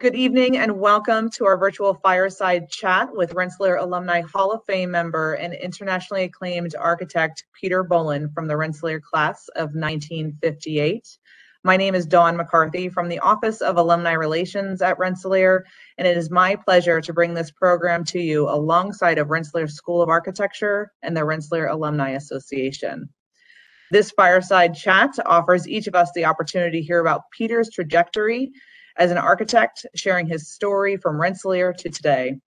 Good evening and welcome to our virtual fireside chat with Rensselaer Alumni Hall of Fame member and internationally acclaimed architect Peter Bohlin from the Rensselaer class of 1958. My name is Dawn McCarthy from the Office of Alumni Relations at Rensselaer, and it is my pleasure to bring this program to you alongside of Rensselaer School of Architecture and the Rensselaer Alumni Association. This fireside chat offers each of us the opportunity to hear about Peter's trajectory as an architect, sharing his story from Rensselaer to today.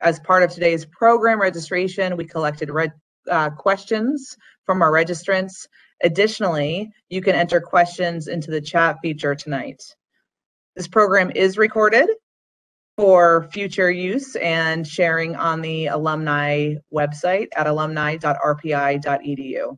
As part of today's program registration, we collected uh, questions from our registrants. Additionally, you can enter questions into the chat feature tonight. This program is recorded for future use and sharing on the alumni website at alumni.rpi.edu.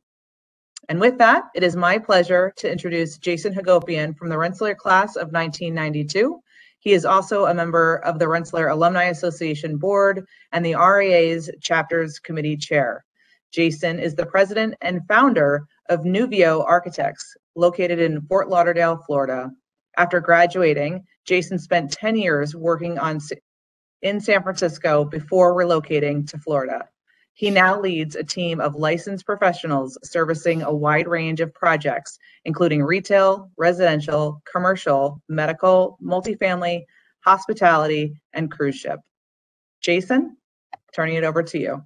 And with that, it is my pleasure to introduce Jason Hagopian from the Rensselaer class of 1992. He is also a member of the Rensselaer Alumni Association Board and the RAA's Chapters Committee Chair. Jason is the president and founder of Nuvio Architects, located in Fort Lauderdale, Florida. After graduating, Jason spent 10 years working on in San Francisco before relocating to Florida. He now leads a team of licensed professionals servicing a wide range of projects, including retail, residential, commercial, medical, multifamily, hospitality, and cruise ship. Jason, turning it over to you.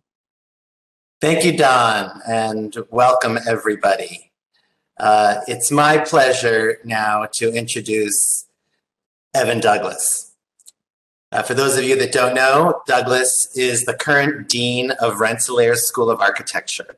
Thank you, Dawn, and welcome everybody. Uh, it's my pleasure now to introduce Evan Douglas. Uh, for those of you that don't know, Douglas is the current Dean of Rensselaer School of Architecture.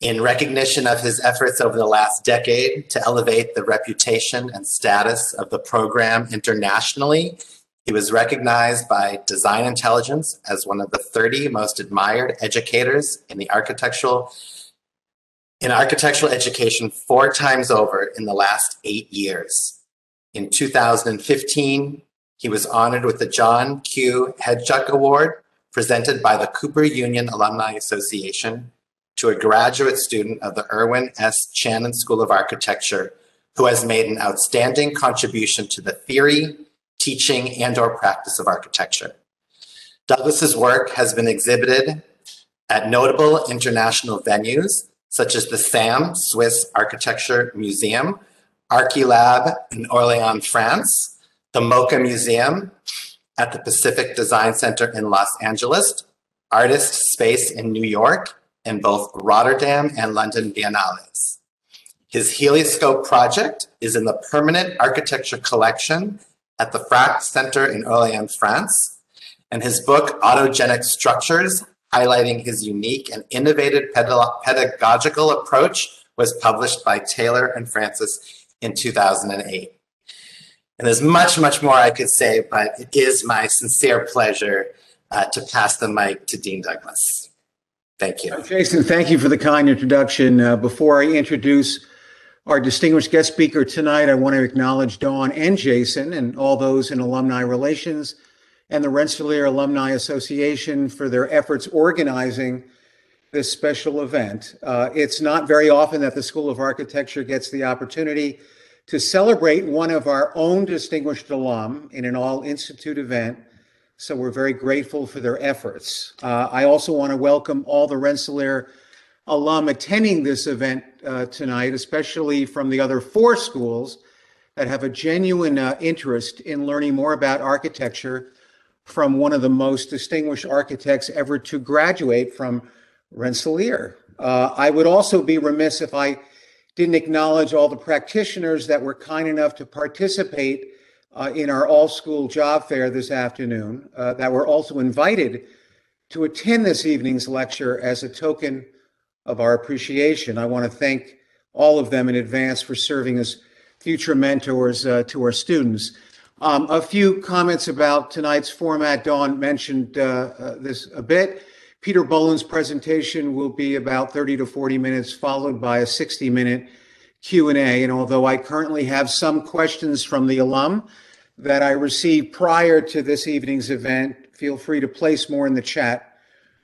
In recognition of his efforts over the last decade to elevate the reputation and status of the program internationally, he was recognized by Design Intelligence as one of the 30 most admired educators in the architectural in architectural education four times over in the last eight years. In 2015, he was honored with the John Q. Hejduk Award presented by the Cooper Union Alumni Association to a graduate student of the Irwin S. Chanin School of Architecture who has made an outstanding contribution to the theory, teaching, and or practice of architecture. Douglas's work has been exhibited at notable international venues such as the SAM Swiss Architecture Museum, Archilab in Orléans, France, the MoCA Museum at the Pacific Design Center in Los Angeles, Artist Space in New York, and both Rotterdam and London Biennales. His helioscope project is in the permanent architecture collection at the Frac Center in Orléans, France, and his book, Autogenic Structures, highlighting his unique and innovative pedagogical approach, was published by Taylor and Francis in 2008. And there's much, much more I could say, but it is my sincere pleasure uh, to pass the mic to Dean Douglas. Thank you. Jason, thank you for the kind introduction. Uh, before I introduce our distinguished guest speaker tonight, I want to acknowledge Dawn and Jason and all those in alumni relations and the Rensselaer Alumni Association for their efforts organizing this special event. Uh, it's not very often that the School of Architecture gets the opportunity to celebrate one of our own distinguished alum in an all institute event. So we're very grateful for their efforts. Uh, I also want to welcome all the Rensselaer alum attending this event uh, tonight, especially from the other four schools that have a genuine uh, interest in learning more about architecture from one of the most distinguished architects ever to graduate from Rensselaer. Uh, I would also be remiss if I didn't acknowledge all the practitioners that were kind enough to participate uh, in our all school job fair this afternoon, uh, that were also invited to attend this evening's lecture as a token of our appreciation. I want to thank all of them in advance for serving as future mentors uh, to our students. Um, a few comments about tonight's format. Dawn mentioned uh, uh, this a bit. Peter Bohlin's presentation will be about 30 to 40 minutes, followed by a 60 minute Q&A. And although I currently have some questions from the alum that I received prior to this evening's event, feel free to place more in the chat.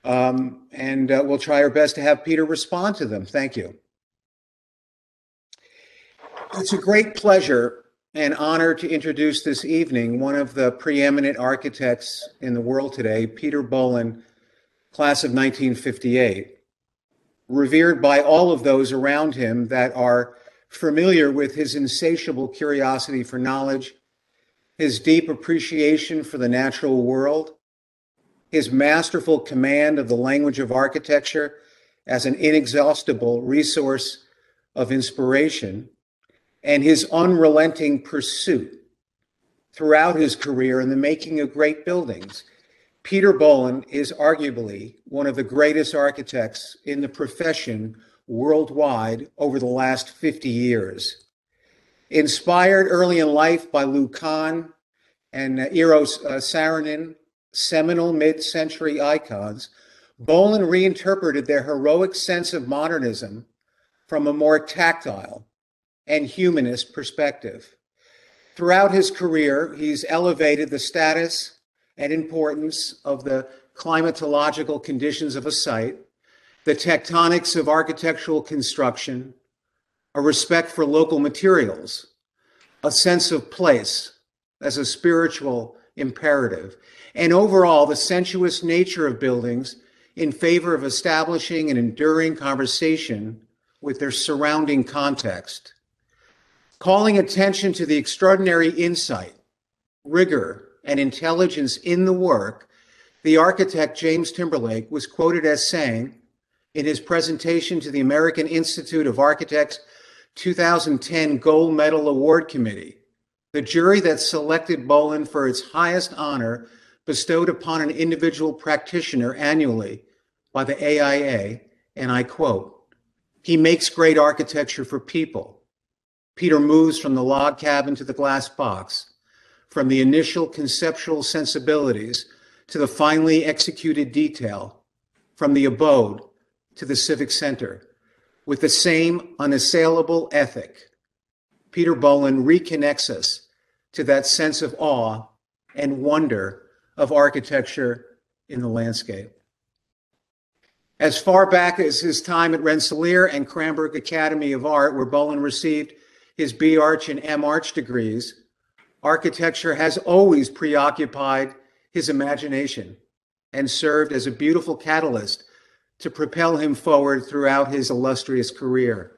Um, and uh, we'll try our best to have Peter respond to them. Thank you. It's a great pleasure and honor to introduce this evening one of the preeminent architects in the world today, Peter Bohlin, class of 1958, revered by all of those around him that are familiar with his insatiable curiosity for knowledge, his deep appreciation for the natural world, his masterful command of the language of architecture as an inexhaustible resource of inspiration, and his unrelenting pursuit throughout his career in the making of great buildings. Peter Bohlin is arguably one of the greatest architects in the profession worldwide over the last 50 years. Inspired early in life by Lou Kahn and Eero uh, Saarinen, seminal mid century icons, Bohlin reinterpreted their heroic sense of modernism from a more tactile and humanist perspective. Throughout his career, he's elevated the status and importance of the climatological conditions of a site, the tectonics of architectural construction, a respect for local materials, a sense of place as a spiritual imperative, and overall the sensuous nature of buildings in favor of establishing an enduring conversation with their surrounding context. Calling attention to the extraordinary insight, rigor, and intelligence in the work, the architect James Timberlake was quoted as saying in his presentation to the American Institute of Architects 2010 Gold Medal Award Committee, the jury that selected Bohlin for its highest honor bestowed upon an individual practitioner annually by the AIA, and I quote, he makes great architecture for people. Peter moves from the log cabin to the glass box, from the initial conceptual sensibilities to the finely executed detail, from the abode to the civic center, with the same unassailable ethic. Peter Bohlin reconnects us to that sense of awe and wonder of architecture in the landscape. As far back as his time at Rensselaer and Cranbrook Academy of Art, where Bohlin received his B Arch and M Arch degrees, architecture has always preoccupied his imagination and served as a beautiful catalyst to propel him forward throughout his illustrious career.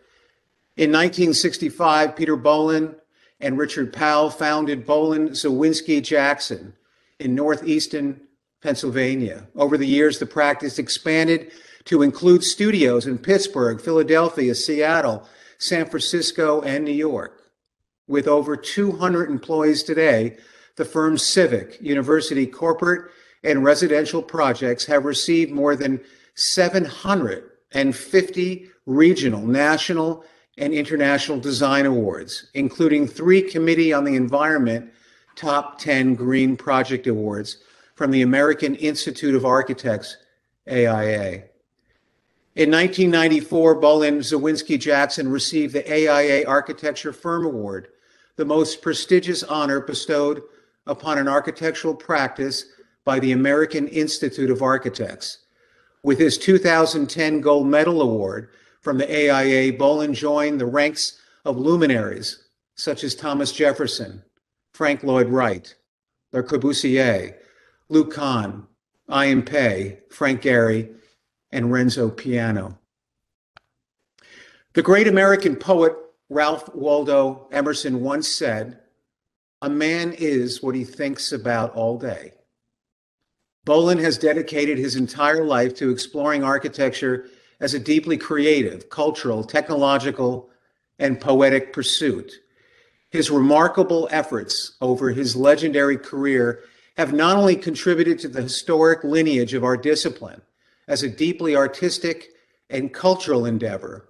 In 1965, Peter Bohlin and Richard Powell founded Bohlin Cywinski Jackson in northeastern Pennsylvania. Over the years, the practice expanded to include studios in Pittsburgh, Philadelphia, Seattle, San Francisco, and New York. With over 200 employees today, the firm's civic, university, corporate, and residential projects have received more than 750 regional, national, and international design awards, including three Committee on the Environment Top 10 Green Project Awards from the American Institute of Architects, AIA. In 1994, Bohlin Cywinski Jackson received the AIA Architecture Firm Award, the most prestigious honor bestowed upon an architectural practice by the American Institute of Architects. With his 2010 Gold Medal Award from the AIA, Bohlin joined the ranks of luminaries such as Thomas Jefferson, Frank Lloyd Wright, Le Corbusier, Lou Kahn, I. M. Pei, Frank Gehry, and Renzo Piano. The great American poet Ralph Waldo Emerson once said, A man is what he thinks about all day. Bohlin has dedicated his entire life to exploring architecture as a deeply creative, cultural, technological, and poetic pursuit. His remarkable efforts over his legendary career have not only contributed to the historic lineage of our discipline, as a deeply artistic and cultural endeavor,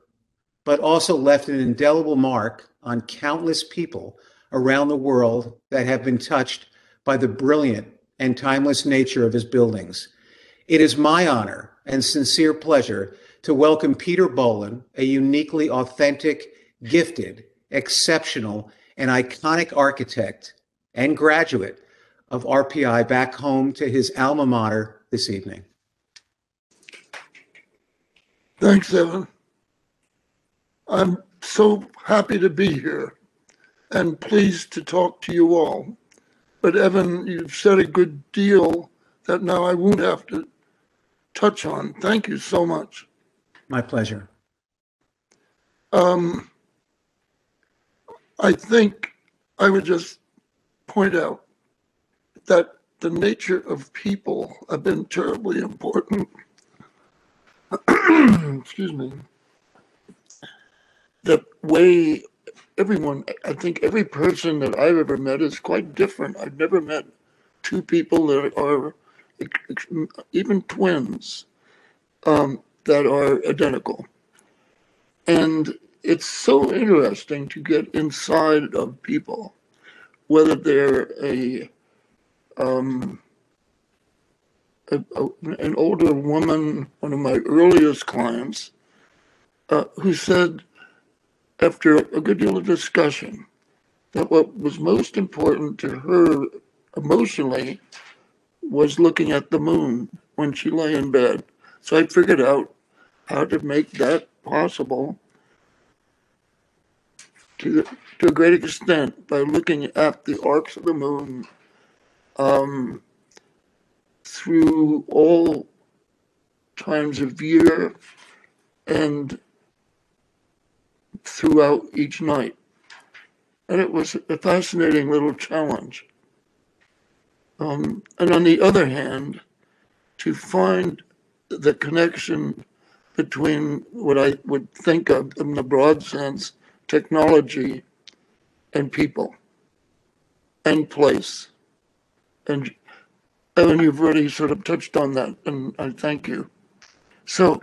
but also left an indelible mark on countless people around the world that have been touched by the brilliant and timeless nature of his buildings. It is my honor and sincere pleasure to welcome Peter Bohlin, a uniquely authentic, gifted, exceptional, and iconic architect and graduate of RPI back home to his alma mater this evening. Thanks, Evan. I'm so happy to be here. and pleased to talk to you all. But Evan, you've said a good deal that now I won't have to touch on. Thank you so much. My pleasure. Um, I think I would just point out that the nature of people have been terribly important. Excuse me. The way everyone, I think every person that I've ever met is quite different. I've never met two people that are even twins um, that are identical. And it's so interesting to get inside of people, whether they're a, um, a, a an older woman, one of my earliest clients, uh, who said, after a good deal of discussion, that what was most important to her emotionally was looking at the moon when she lay in bed. So I figured out how to make that possible to, to a great extent by looking at the arcs of the moon um, through all times of year and throughout each night. And it was a fascinating little challenge. Um, and on the other hand, to find the connection between what I would think of in the broad sense technology and people and place. And Evan, you've already sort of touched on that, and I thank you. So,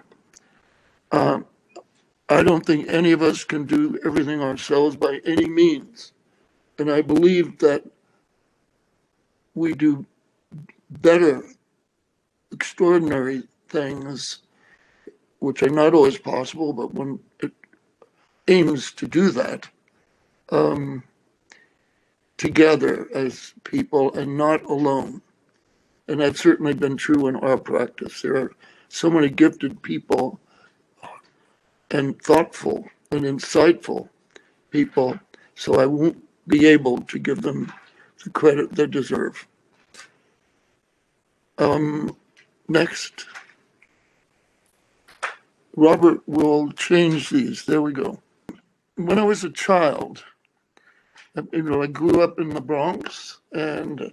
um, I don't think any of us can do everything ourselves by any means. And I believe that we do better, extraordinary things, which are not always possible, but when it aims to do that, um, together as people and not alone. And that's certainly been true in our practice. There are so many gifted people and thoughtful and insightful people, so I won't be able to give them the credit they deserve. Um, next. Robert will change these. There we go. When I was a child, you know, I grew up in the Bronx and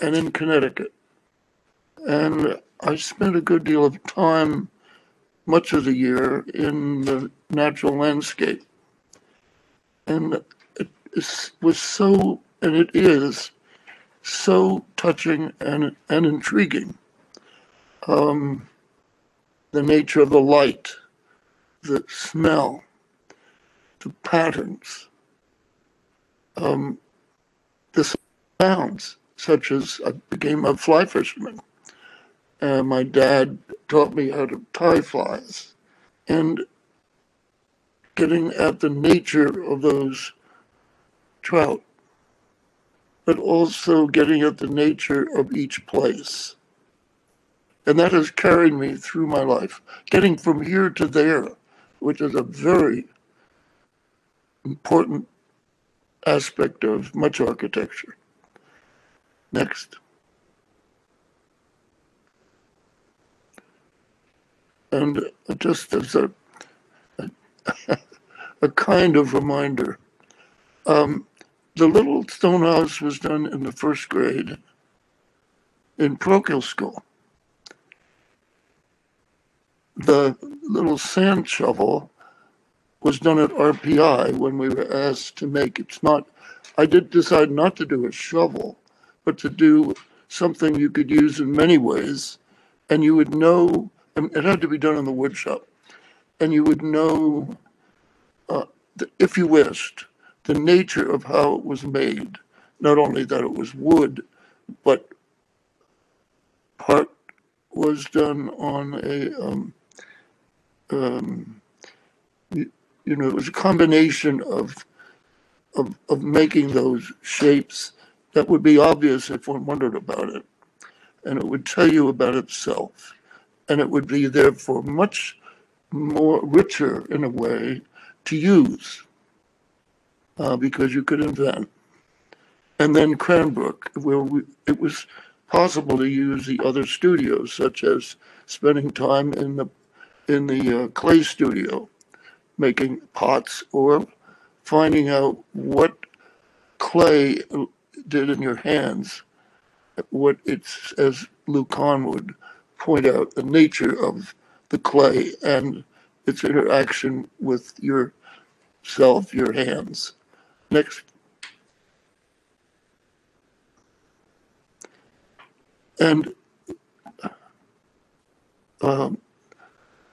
and in Connecticut, and I spent a good deal of time, much of the year, in the natural landscape, and it was so, and it is so touching and and intriguing. Um, the nature of the light, the smell, the patterns, um, the sounds, such as I became a fly fisherman. And my dad taught me how to tie flies. And getting at the nature of those trout, but also getting at the nature of each place. And that has carried me through my life, getting from here to there, which is a very important aspect of much architecture. Next. And just as a, a, kind of reminder, um, the little stone house was done in the first grade in parochial school. The little sand shovel was done at RPI when we were asked to make, it's not, I did decide not to do a shovel, but to do something you could use in many ways. And you would know, it had to be done in the wood shop. And you would know, uh, if you wished, the nature of how it was made. Not only that it was wood, but part was done on a, um, um, you, you know, it was a combination of, of, of making those shapes that would be obvious if one wondered about it. And it would tell you about itself. And it would be therefore much more richer in a way to use. uh, because you could invent. And then Cranbrook, where we, it was possible to use the other studios, such as spending time in the in the uh, clay studio, making pots, or finding out what clay did in your hands, what it's as Lou would point out, the nature of the clay and its interaction with yourself, your hands. Next. And um,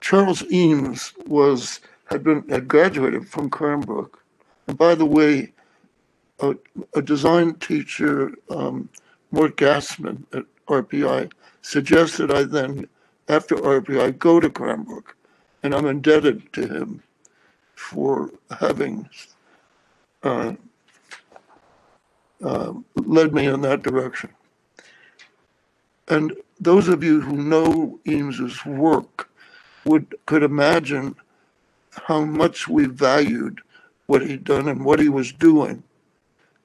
Charles Eames was had been had graduated from Cranbrook, and by the way, a, a design teacher, um, Mort Gassman at RPI, suggested I then, after RPI, go to Cranbrook, and I'm indebted to him for having uh, uh, led me in that direction. And those of you who know Eames's work would could imagine how much we valued what he'd done and what he was doing,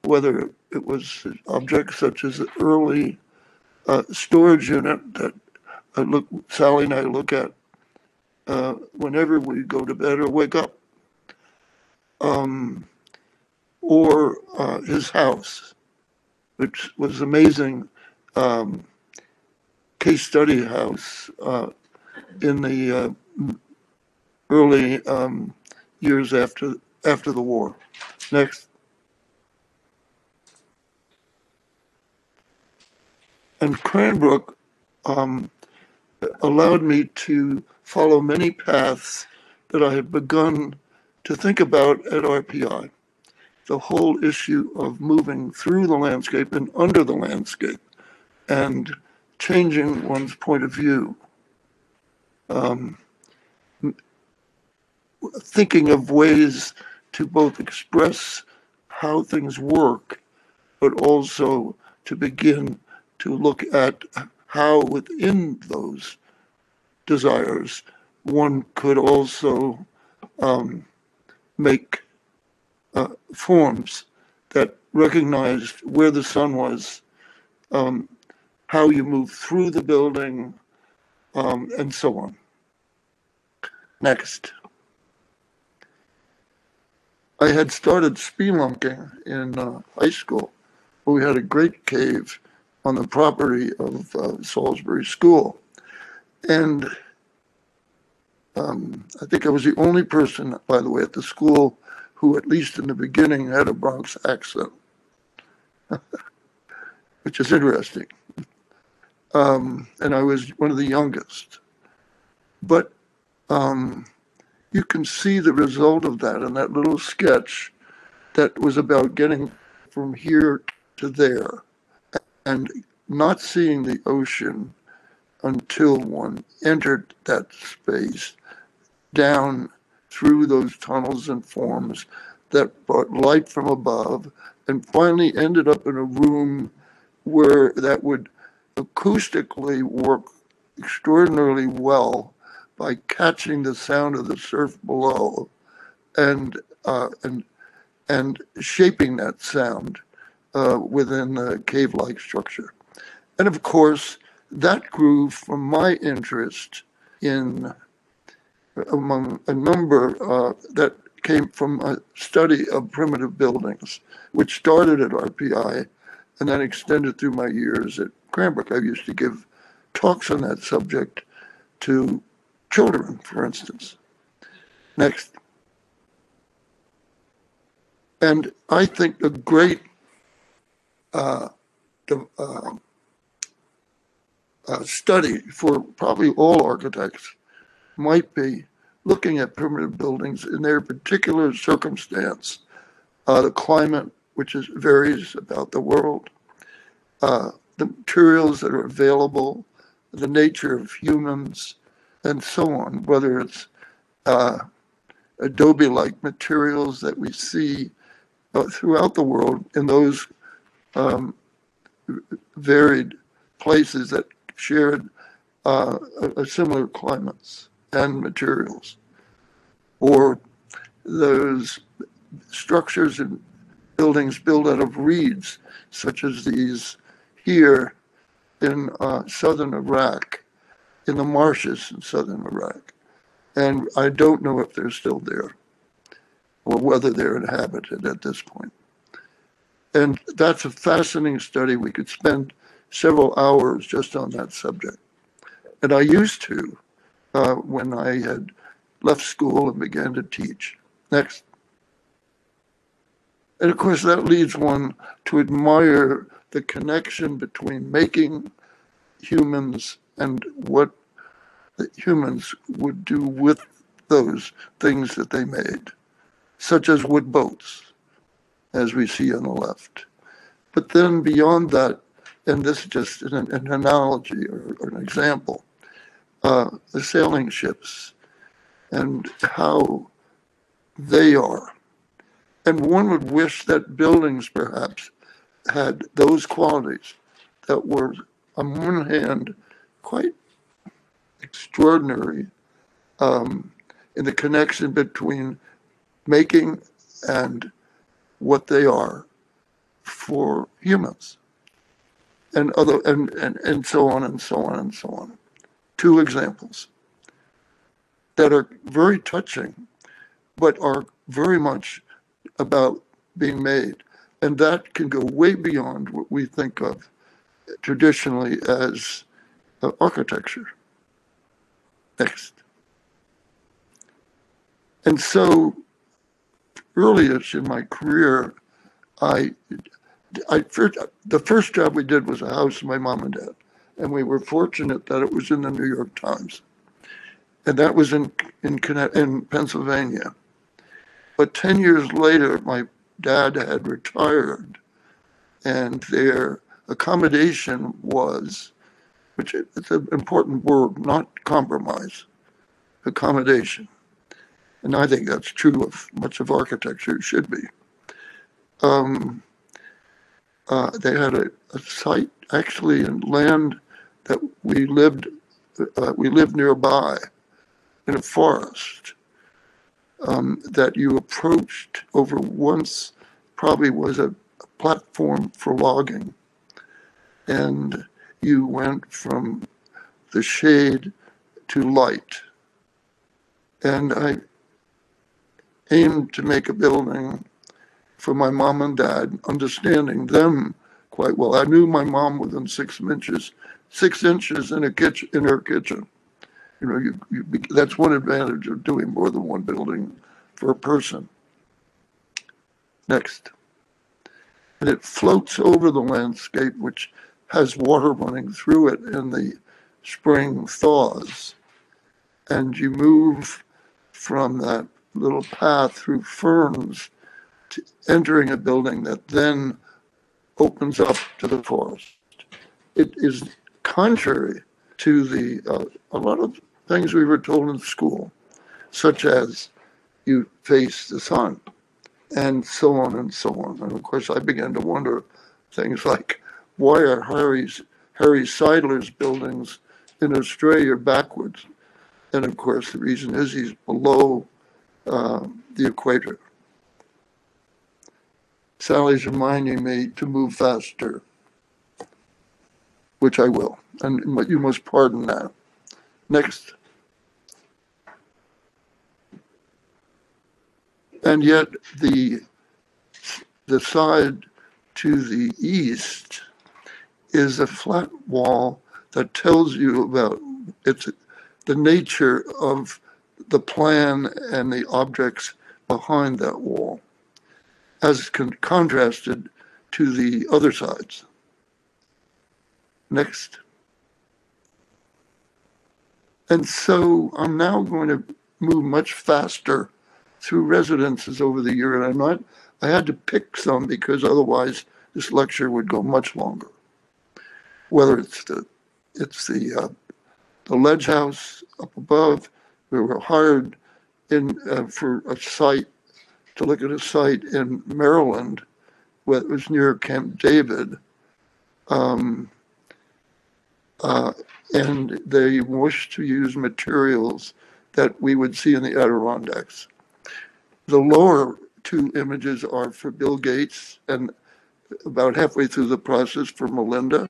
whether it was objects such as the early uh, storage unit that I look, Sally and I look at uh, whenever we go to bed or wake up, um, or uh, his house, which was amazing um, case study house uh, in the uh, early um, years after after the war. Next. And Cranbrook um, allowed me to follow many paths that I had begun to think about at RPI. The whole issue of moving through the landscape and under the landscape and changing one's point of view. Um, thinking of ways to both express how things work, but also to begin to look at how within those desires one could also um, make uh, forms that recognized where the sun was, um, how you move through the building, um, and so on. Next. I had started spelunking in uh, high school. We had a great cave on the property of uh, Salisbury School. And um, I think I was the only person, by the way, at the school who, at least in the beginning, had a Bronx accent, which is interesting. Um, and I was one of the youngest. But um, you can see the result of that in that little sketch that was about getting from here to there and not seeing the ocean until one entered that space down through those tunnels and forms that brought light from above and finally ended up in a room where that would acoustically work extraordinarily well by catching the sound of the surf below and uh, and and shaping that sound uh, within the cave-like structure. And of course, that grew from my interest in among a number uh, that came from a study of primitive buildings, which started at RPI and then extended through my years at Cranbrook. I used to give talks on that subject to children, for instance. Next. And I think a great uh, uh, uh, study for probably all architects might be looking at primitive buildings in their particular circumstance, uh, the climate, which is, varies about the world, uh, the materials that are available, the nature of humans, and so on, whether it's uh, adobe like materials that we see throughout the world in those um, varied places that shared uh, similar climates and materials, or those structures and buildings built out of reeds, such as these here in uh, southern Iraq, in the marshes in southern Iraq. And I don't know if they're still there or whether they're inhabited at this point. And that's a fascinating study. We could spend several hours just on that subject. And I used to uh, when I had left school and began to teach. Next. And of course, that leads one to admire the connection between making humans and what the humans would do with those things that they made, such as wood boats, as we see on the left. But then beyond that, and this is just an, an analogy or, or, an example, uh, the sailing ships and how they are. And one would wish that buildings perhaps had those qualities that were, on one hand, quite extraordinary um, in the connection between making and what they are for humans and other and, and, and so on and so on and so on. Two examples that are very touching, but are very much about being made. And that can go way beyond what we think of traditionally as architecture. Next. And so, earliest in my career, I, I first, the first job we did was a house my mom and dad, and we were fortunate that it was in the New York Times, and that was in in in Pennsylvania. But ten years later, my dad had retired, and their accommodation was, which it's an important word, not compromise, accommodation. And I think that's true of much of architecture, it should be. Um, uh, they had a, a, site actually in land that we lived uh, we lived nearby in a forest um, that you approached over once probably was a, a platform for logging and you went from the shade to light and i aimed to make a building for my mom and dad, understanding them quite well. I knew my mom within six inches, six inches in a kitchen, in her kitchen. You know, you, you, that's one advantage of doing more than one building for a person. Next. And it floats over the landscape, which has water running through it in the spring thaws. And you move from that little path through ferns to entering a building that then opens up to the forest. It is contrary to the uh, a lot of things we were told in school, such as you face the sun, and so on and so on. And of course, I began to wonder things like why are Harry's Harry Seidler's buildings in Australia backwards? And of course, the reason is he's below uh, the equator. Sally's reminding me to move faster, which I will, and you must pardon that. Next. And yet the the side to the east is a flat wall that tells you about it's the nature of the plan and the objects behind that wall as con- contrasted to the other sides. Next. And so I'm now going to move much faster through residences over the year, and I'm not, I had to pick some because otherwise this lecture would go much longer. Whether it's the, it's the, uh, the ledge house up above, we were hired in uh, for a site to look at a site in Maryland, it was near Camp David. Um, uh, and they wished to use materials that we would see in the Adirondacks. The lower two images are for Bill Gates and about halfway through the process for Melinda.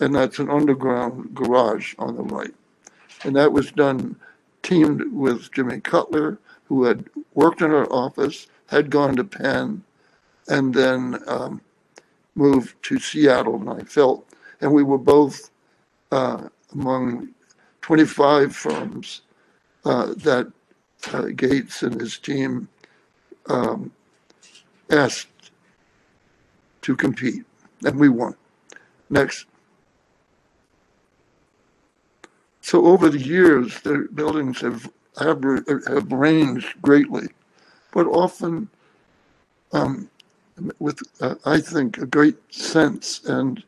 And that's an underground garage on the right. And that was done teamed with Jimmy Cutler, who had worked in our office, had gone to Penn, and then um, moved to Seattle. And I felt, and we were both uh, among 25 firms uh, that uh, Gates and his team um, asked to compete, and we won. Next. So over the years, the buildings have have, ranged greatly, but often um, with uh, I think a great sense and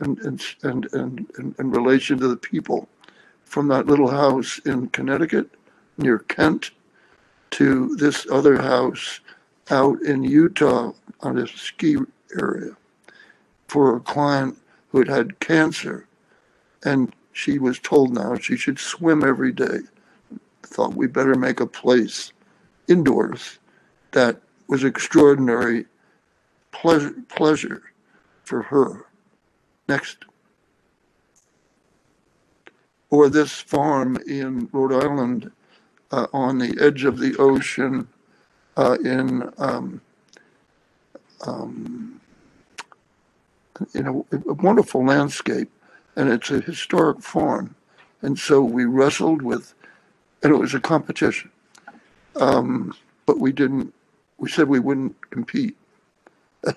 and and and and in relation to the people. From that little house in Connecticut near Kent to this other house out in Utah on a ski area for a client who had had cancer. And she was told now she should swim every day thought we better make a place indoors that was extraordinary pleasure, pleasure for her. Next. Or this farm in Rhode Island uh, on the edge of the ocean uh, in um, um, you know a wonderful landscape and it's a historic farm and so we wrestled with and it was a competition. Um, but we didn't we said we wouldn't compete.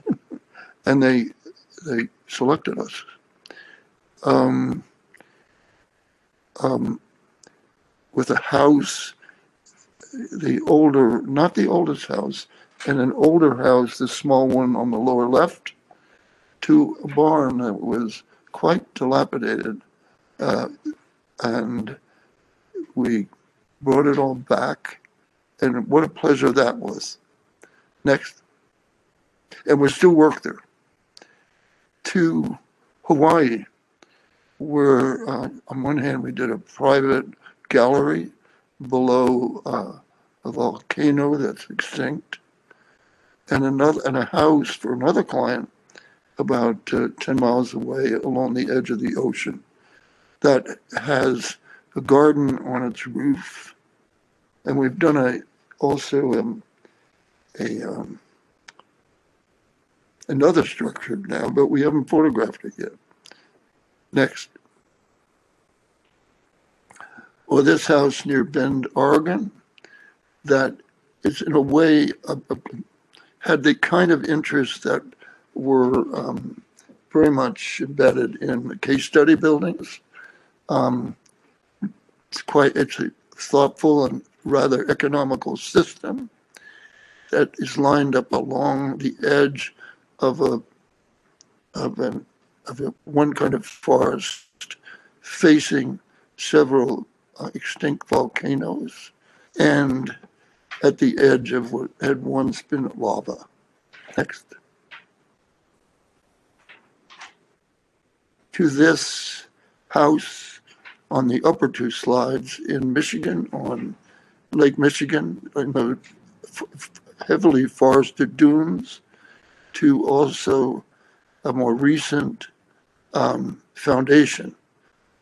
And they they selected us. Um, um, with a house the older not the oldest house and an older house the small one on the lower left to a barn that was quite dilapidated uh, and we brought it all back and what a pleasure that was. Next. And we still work there. To hawaii where uh, on one hand we did a private gallery below uh, a volcano that's extinct and another and a house for another client about uh, 10 miles away along the edge of the ocean that has a garden on its roof. And we've done a also um, a um, another structure now but we haven't photographed it yet. Next. Or this house near bend oregon that is in a way a, a, had the kind of interest that were um, very much embedded in case study buildings. Um, it's quite it's a thoughtful and rather economical system that is lined up along the edge of a of an of a, one kind of forest facing several uh, extinct volcanoes and at the edge of what had once been lava. Next. To this house on the upper two slides in Michigan, on Lake Michigan, in the heavily forested dunes, to also a more recent um, foundation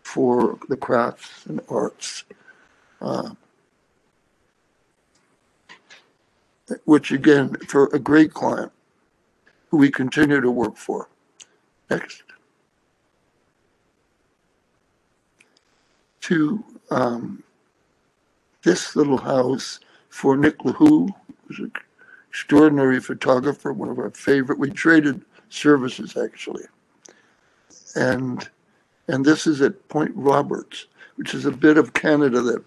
for the crafts and arts. Uh, which again, for a great client who we continue to work for. Next. To um, this little house for Nick Lehoux, who's an extraordinary photographer, one of our favorite. We traded services actually. And and this is at Point Roberts, which is a bit of Canada that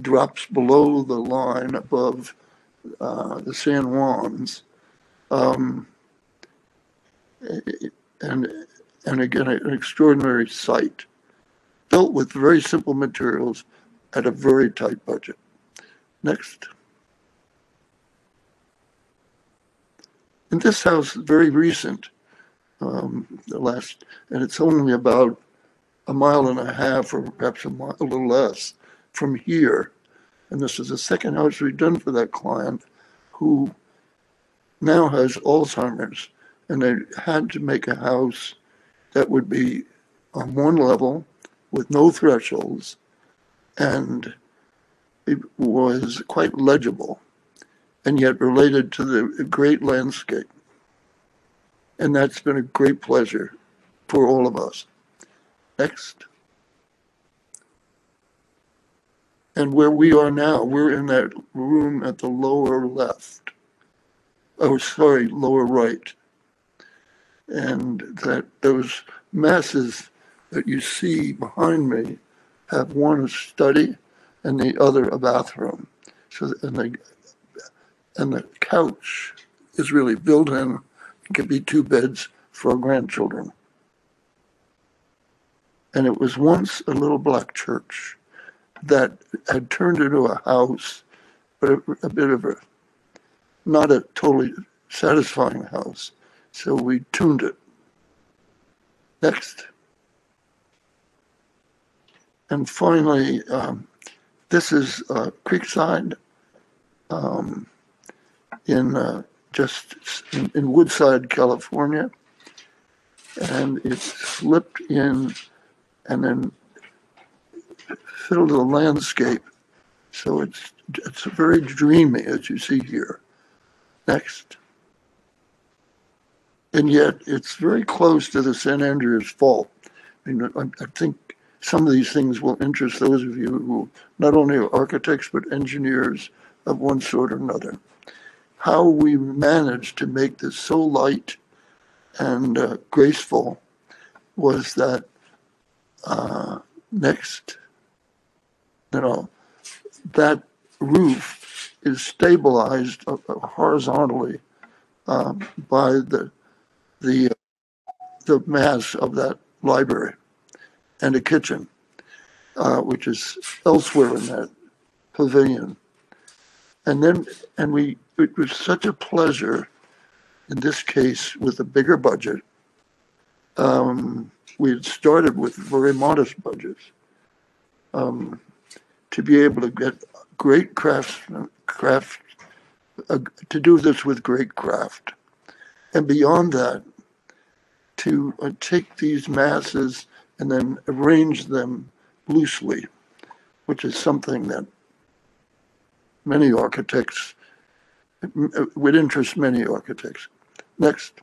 drops below the line above uh, the San Juans. Um, and, and again, an extraordinary site built with very simple materials at a very tight budget. Next. And this house is very recent, um, the last, and it's only about a mile and a half or perhaps a, mile, a little less from here and this is the second house we've done for that client who now has Alzheimer's, and they had to make a house that would be on one level with no thresholds, and it was quite legible, and yet related to the great landscape. And that's been a great pleasure for all of us. Next. And where we are now, we're in that room at the lower left. Oh, sorry, lower right. And that those masses that you see behind me have one a study and the other a bathroom. So, and the, and the couch is really built in, it could be two beds for grandchildren. And it was once a little black church that had turned into a house, but a, a bit of a, not a totally satisfying house. So we tuned it. Next. And finally, um, this is uh, Creekside um, in uh, just in, in Woodside, California. And it's slipped in and then filled the landscape. So it's it's very dreamy as you see here. Next. And yet it's very close to the San Andreas Fault. I mean, I, I think some of these things will interest those of you who not only are architects but engineers of one sort or another. How we managed to make this so light and uh, graceful was that uh, next, you know, that roof is stabilized uh, uh, horizontally um, by the the the mass of that library and a kitchen, uh, which is elsewhere in that pavilion. And then, and we, it was such a pleasure, in this case, with a bigger budget. Um, we had started with very modest budgets. Um, to be able to get great crafts, craft, uh, to do this with great craft. And beyond that, to uh, take these masses and then arrange them loosely, which is something that many architects would interest many architects. Next.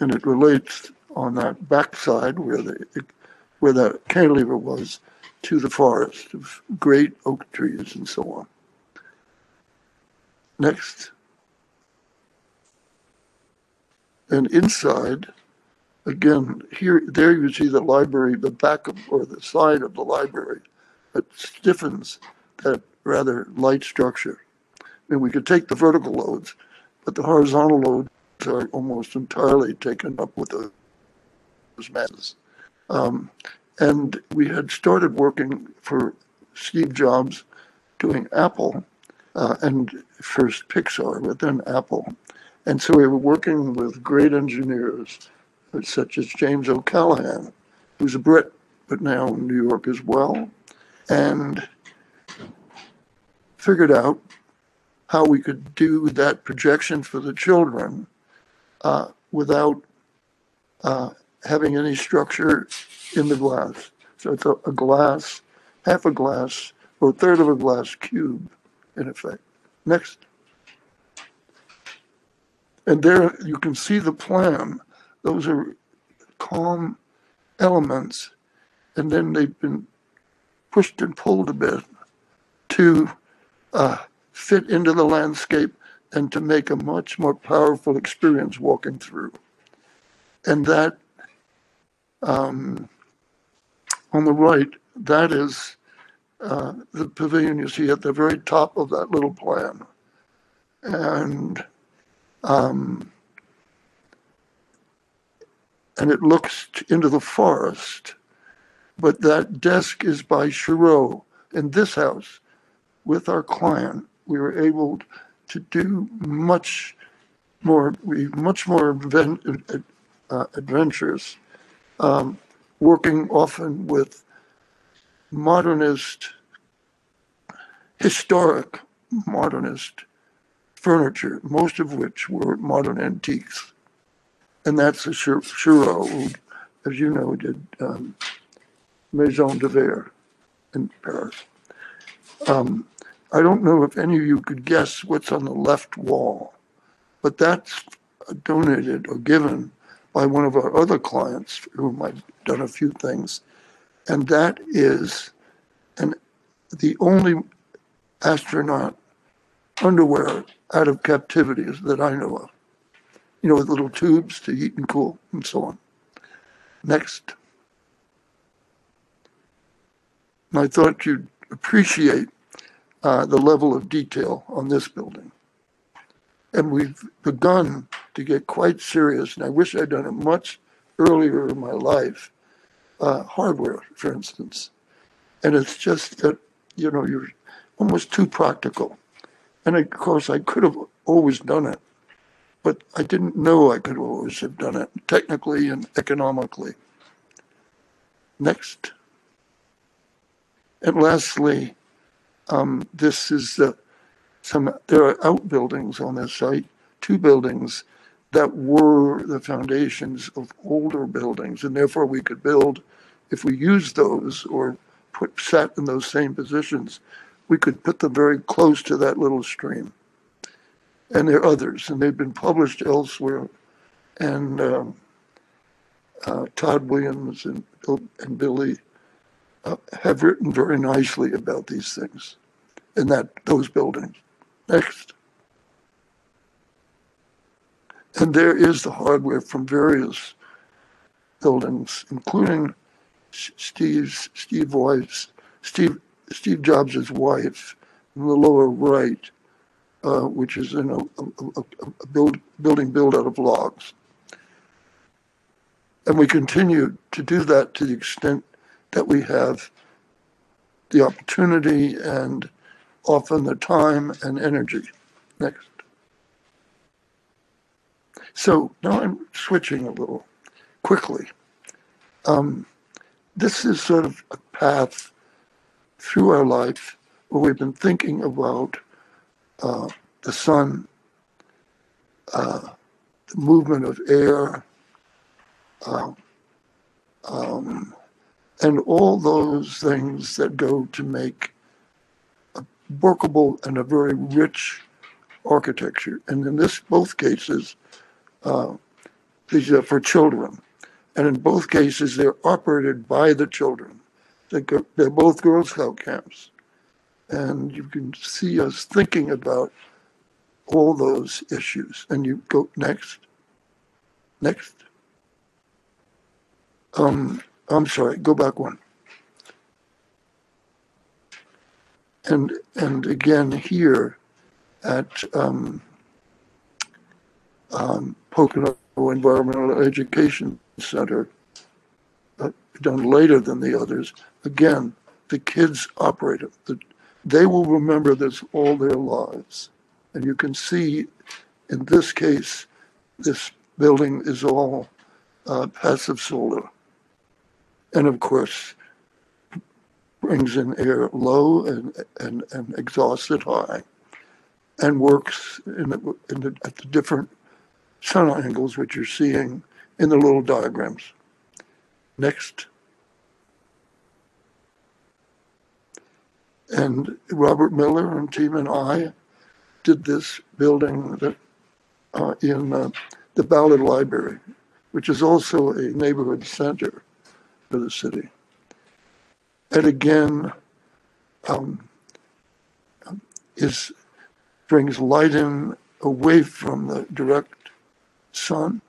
And it relates on that backside where the where the cantilever was to the forest of great oak trees and so on. Next. And inside, again, here, there you see the library, the back of, or the side of the library that stiffens that rather light structure. And we could take the vertical loads, but the horizontal loads are almost entirely taken up with those masses. Um, and we had started working for Steve Jobs doing Apple uh, and first Pixar, but then Apple. And so we were working with great engineers such as James O'Callaghan, who's a Brit, but now in New York as well, and figured out how we could do that projection for the children uh, without uh, having any structure in the glass. So it's a, a glass, half a glass, or a third of a glass cube, in effect. Next. And there you can see the plan. Those are calm elements. And then they've been pushed and pulled a bit to uh, fit into the landscape and to make a much more powerful experience walking through. And that um, on the right, that is uh, the pavilion you see at the very top of that little plan. And um, and it looks into the forest. But that desk is by Chareau. In this house, with our client, we were able to do much more, we much more advent, uh, adventures um, working often with modernist historic modernist furniture, most of which were modern antiques. And that's a Chareau, who, as you know, did um, Maison de Verre in Paris. Um, I don't know if any of you could guess what's on the left wall, but that's donated or given by one of our other clients whom I've done a few things. And that is an, the only astronaut underwear out of captivity that I know of. You know, with little tubes to heat and cool and so on. Next. And I thought you'd appreciate uh, the level of detail on this building. And we've begun to get quite serious, and I wish I'd done it much earlier in my life. Uh, hardware, for instance. And it's just that, you know, you're almost too practical. And of course, I could have always done it, but I didn't know I could always have done it technically and economically. Next. And lastly, um, this is uh, some, there are outbuildings on this site, two buildings that were the foundations of older buildings, and therefore we could build, if we used those or put set in those same positions, we could put them very close to that little stream. And there are others, and they've been published elsewhere. And um, uh, Tod Williams and, and Billie uh, have written very nicely about these things in that those buildings. Next. And there is the hardware from various buildings, including Steve's Steve Wife's Steve Steve Jobs' wife in the lower right, uh, which is in a, a, a build, building built out of logs. And we continue to do that to the extent that we have the opportunity and often the time and energy. Next. So now I'm switching a little quickly. Um, this is sort of a path through our life where we've been thinking about uh, the sun, uh, the movement of air, uh, um, and all those things that go to make a workable and a very rich architecture. And in this, both cases, uh, these are for children. And in both cases, they're operated by the children. They're both Girl Scout camps. And you can see us thinking about all those issues. And you go next. Next. Um, I'm sorry, go back one. And and again here at um, um, Pocono Environmental Education Center, done later than the others. Again, the kids operate it. The, they will remember this all their lives. And you can see in this case, this building is all uh, passive solar. And of course, brings in air low and, and, and exhausts it high and works in the, in the, at the different sun angles which you're seeing in the little diagrams. Next. And Robert Miller and team and I did this building that, uh, in uh, the Ballard Library, which is also a neighborhood center for the city. And again, um, is brings light in away from the direct sun.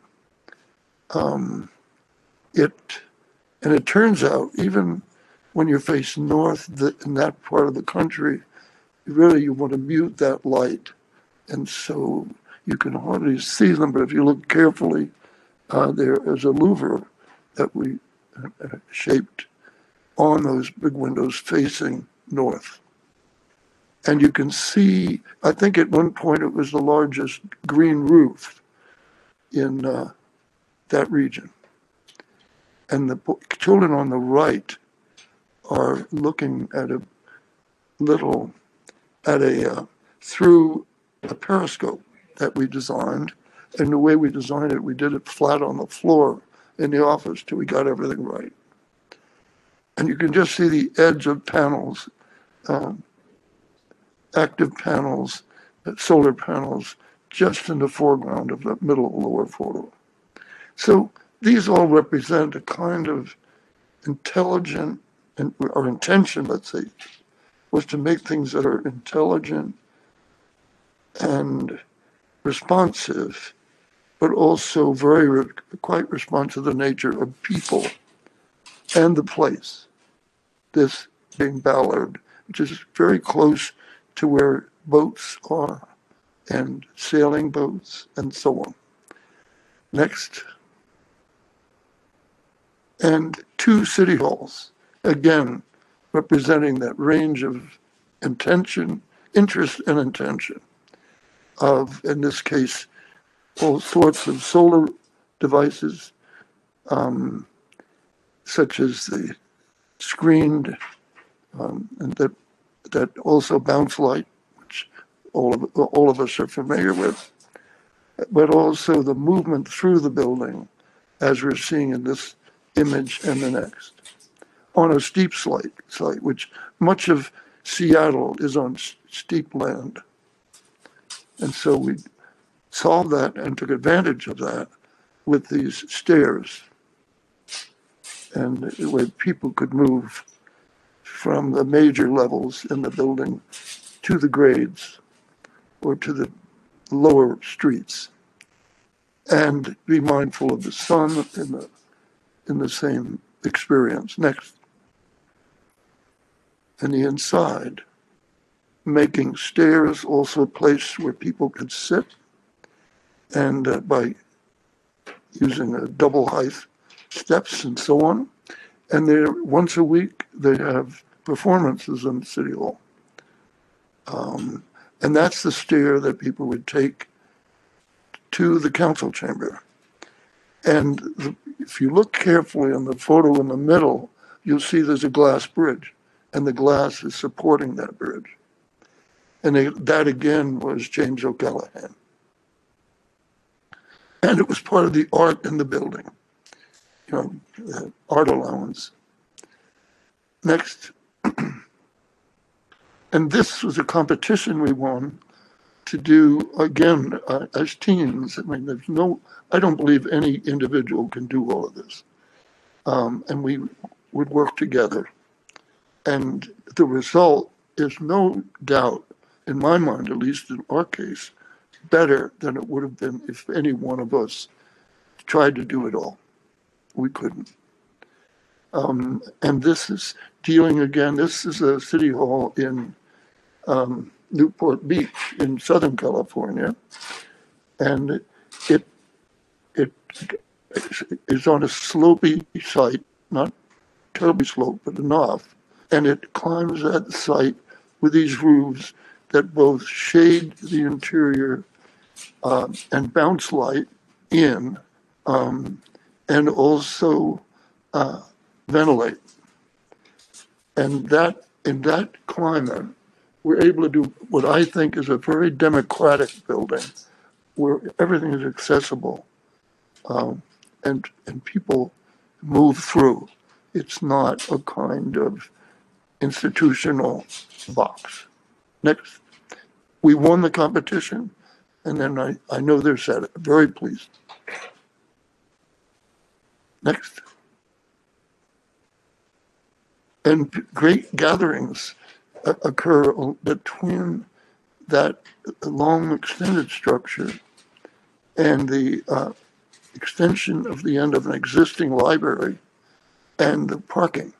Um, it and it turns out, even when you're facing north in that part of the country, really you want to mute that light. And so you can hardly see them, but if you look carefully, uh, there is a louver that we uh, shaped on those big windows facing north. And you can see, I think at one point it was the largest green roof in uh, that region and the children on the right are looking at a little at a, uh, through a periscope that we designed. And the way we designed it, we did it flat on the floor in the office till we got everything right. And you can just see the edge of panels, um, active panels, solar panels, just in the foreground of the middle lower photo. So these all represent a kind of intelligent, and or intention, let's say, was to make things that are intelligent and responsive, but also very quite responsive to the nature of people and the place. This being Ballard, which is very close to where boats are and sailing boats and so on. Next. And two city halls, again, representing that range of intention, interest and intention of, in this case, all sorts of solar devices, um, such as the screened, um, and that, that also bounce light, which all of, all of us are familiar with, but also the movement through the building, as we're seeing in this image and the next, on a steep slate, site, which much of Seattle is on steep land. And so we solved that and took advantage of that with these stairs. And where people could move from the major levels in the building to the grades or to the lower streets. And be mindful of the sun in the, in the same experience. Next. And the inside making stairs also a place where people could sit. And uh, by using a double height steps and so on. And they once a week they have performances in the City Hall. Um, and that's the stair that people would take to the council chamber. And the, if you look carefully in the photo in the middle, you'll see there's a glass bridge, and the glass is supporting that bridge. And it, that again was James O'Callaghan. And it was part of the art in the building, you know, art allowance. Next. and this was a competition we won to do again uh, as teams. I mean, there's no, I don't believe any individual can do all of this. Um, and we would work together. And the result is no doubt, in my mind, at least in our case, better than it would have been if any one of us tried to do it all. We couldn't. Um, and this is dealing again, this is a city hall in um, Newport Beach in Southern California. And it, it is on a slopey site, not terribly sloped, but enough. And it climbs that site with these roofs that both shade the interior um, and bounce light in um, and also uh, ventilate. And that in that climate, we're able to do what I think is a very democratic building where everything is accessible um, and, and people move through. It's not a kind of institutional box. Next, we won the competition, and then I, I know they're very pleased. Next. And great gatherings occur between that long extended structure and the uh, extension of the end of an existing library and the parking,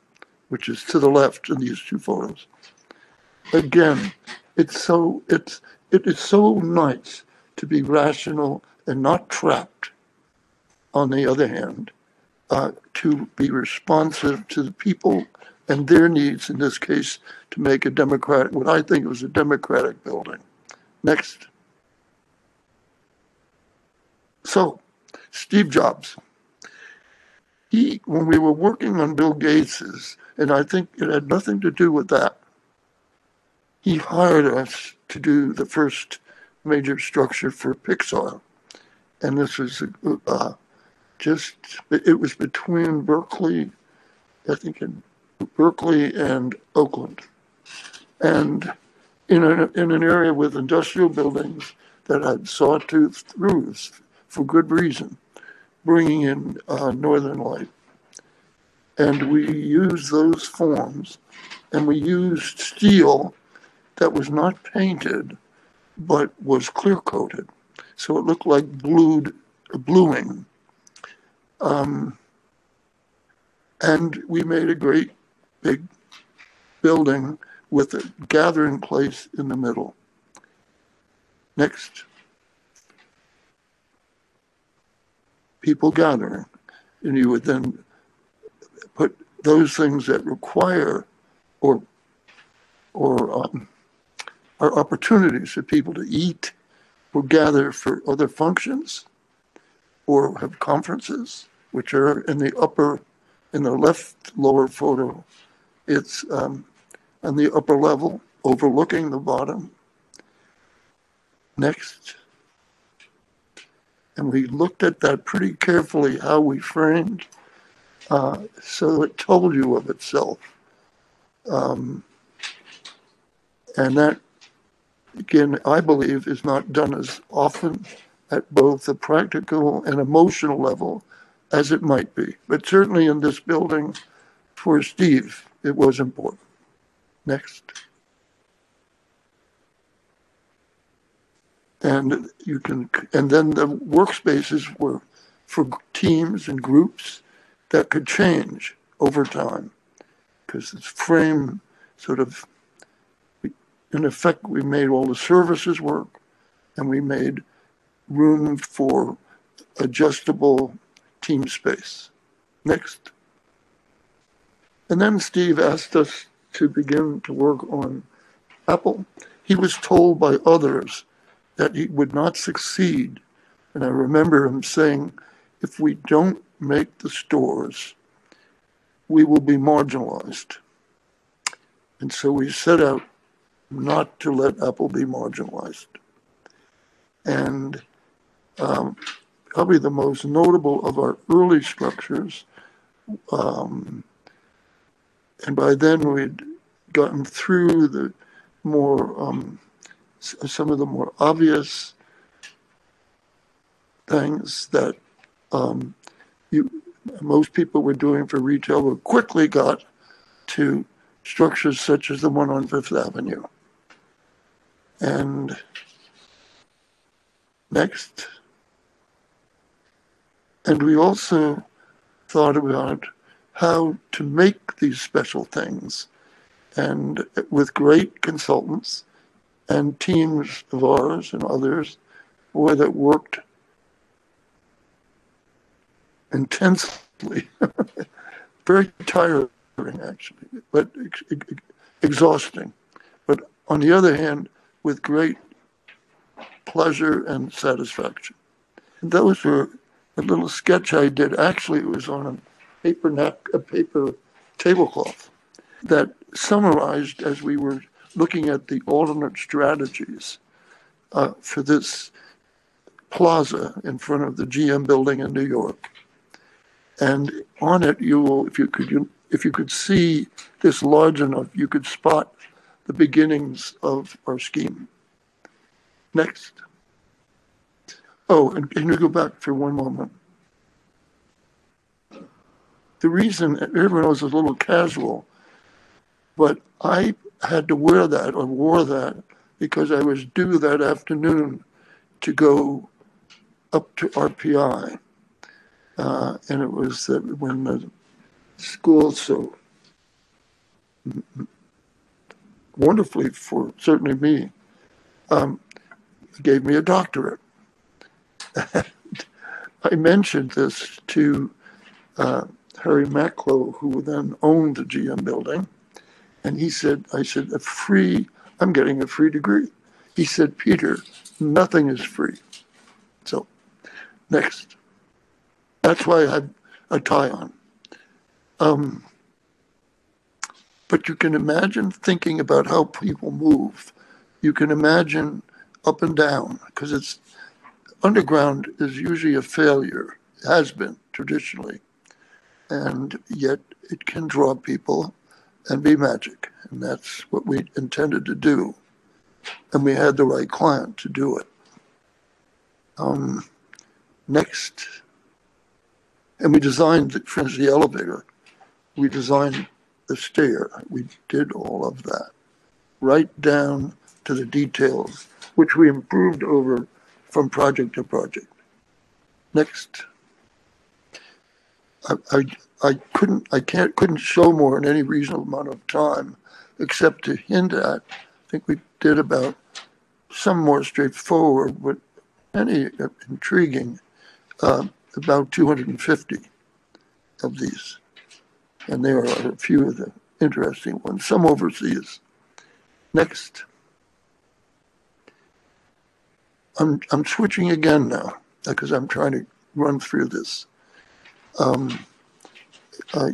which is to the left in these two photos. Again, it's so it's it is so nice to be rational and not trapped. On the other hand, uh, to be responsive to the people and their needs. In this case, to make a democratic, what I think was a democratic building. Next. So, Steve Jobs. He, when we were working on Bill Gates's, and I think it had nothing to do with that, he hired us to do the first major structure for Pixar. And this was uh, just, it was between Berkeley, I think in Berkeley and Oakland. And in, a, in an area with industrial buildings that had sawtooth roofs for good reason, bringing in uh, northern light. And we used those forms and we used steel that was not painted but was clear coated. So it looked like blued, bluing. Um, and we made a great big building with a gathering place in the middle. Next. People gathering. And you would then put those things that require or or um, are opportunities for people to eat or gather for other functions or have conferences, which are in the upper, in the left lower photo. It's um, on the upper level, overlooking the bottom. Next. And we looked at that pretty carefully, how we framed, uh, so it told you of itself. Um, and that again, I believe is not done as often at both the practical and emotional level as it might be. But certainly in this building, for Steve, it was important. Next. And you can, and then the workspaces were for teams and groups that could change over time because this frame sort of in effect, we made all the services work and we made room for adjustable team space. Next. And then Steve asked us to begin to work on Apple. He was told by others that he would not succeed. And I remember him saying, if we don't make the stores, we will be marginalized. And so we set out not to let Apple be marginalized. And um, probably the most notable of our early structures, um, and by then we'd gotten through the more, um, some of the more obvious things that um, you, most people were doing for retail, but quickly got to structures such as the one on Fifth Avenue. And next. And we also thought about how to make these special things. And with great consultants and teams of ours and others, boy, that worked intensely, very tiring actually, but ex- ex- exhausting. But on the other hand, with great pleasure and satisfaction. And those were a little sketch I did. Actually, it was on a paper nap, a paper tablecloth that summarized as we were looking at the alternate strategies uh, for this plaza in front of the GM building in New York. And on it, you will, if you could, you, if you could see this large enough, you could spot the beginnings of our scheme. Next. Oh, and can you go back for one moment? The reason everyone was a little casual, but I had to wear that or wore that because I was due that afternoon to go up to RPI. Uh, and it was when the school so wonderfully for certainly me, um, gave me a doctorate. And I mentioned this to uh, Harry Macklowe, who then owned the GM building, and he said, I said, a free, I'm getting a free degree. He said, Peter, nothing is free. So, next. That's why I had a tie on. Um, But you can imagine thinking about how people move. You can imagine up and down because it's underground is usually a failure, has been traditionally, and yet it can draw people and be magic. And that's what we intended to do. And we had the right client to do it. Um, next, and we designed, for instance, the elevator. We designed the stair. We did all of that, right down to the details, which we improved over from project to project. Next. I, I, I couldn't, I can't, couldn't show more in any reasonable amount of time, except to hint at, I think we did about some more straightforward, but any intriguing, uh, about 250 of these. And there are a few of the interesting ones, some overseas. Next. I'm, I'm switching again now because I'm trying to run through this. Um, I,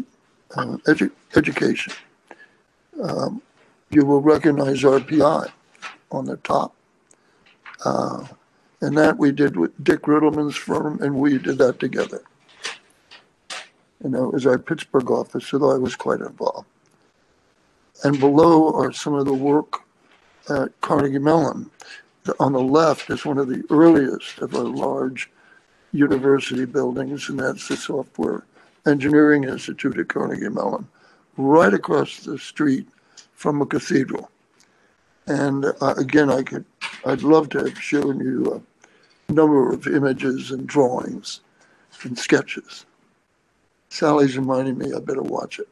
uh, edu- education. Um, you will recognize RPI on the top. Uh, and that we did with Dick Riddleman's firm, and we did that together. And that was our Pittsburgh office, so I was quite involved. And below are some of the work at Carnegie Mellon. On the left is one of the earliest of our large university buildings, and that's the Software Engineering Institute at Carnegie Mellon, right across the street from a cathedral. And uh, again, I could, I'd love to have shown you a number of images and drawings and sketches. Sally's reminding me I better watch it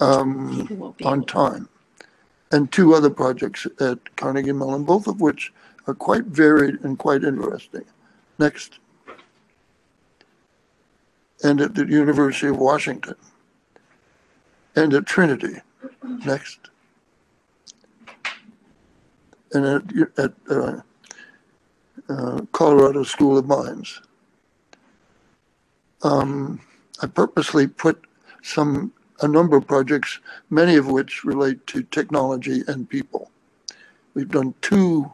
um, You won't be on time. And two other projects at Carnegie Mellon, both of which are quite varied and quite interesting. Next. And at the University of Washington. And at Trinity. Next. And at, at uh, uh, Colorado School of Mines. Um, I purposely put some a number of projects, many of which relate to technology and people. We've done two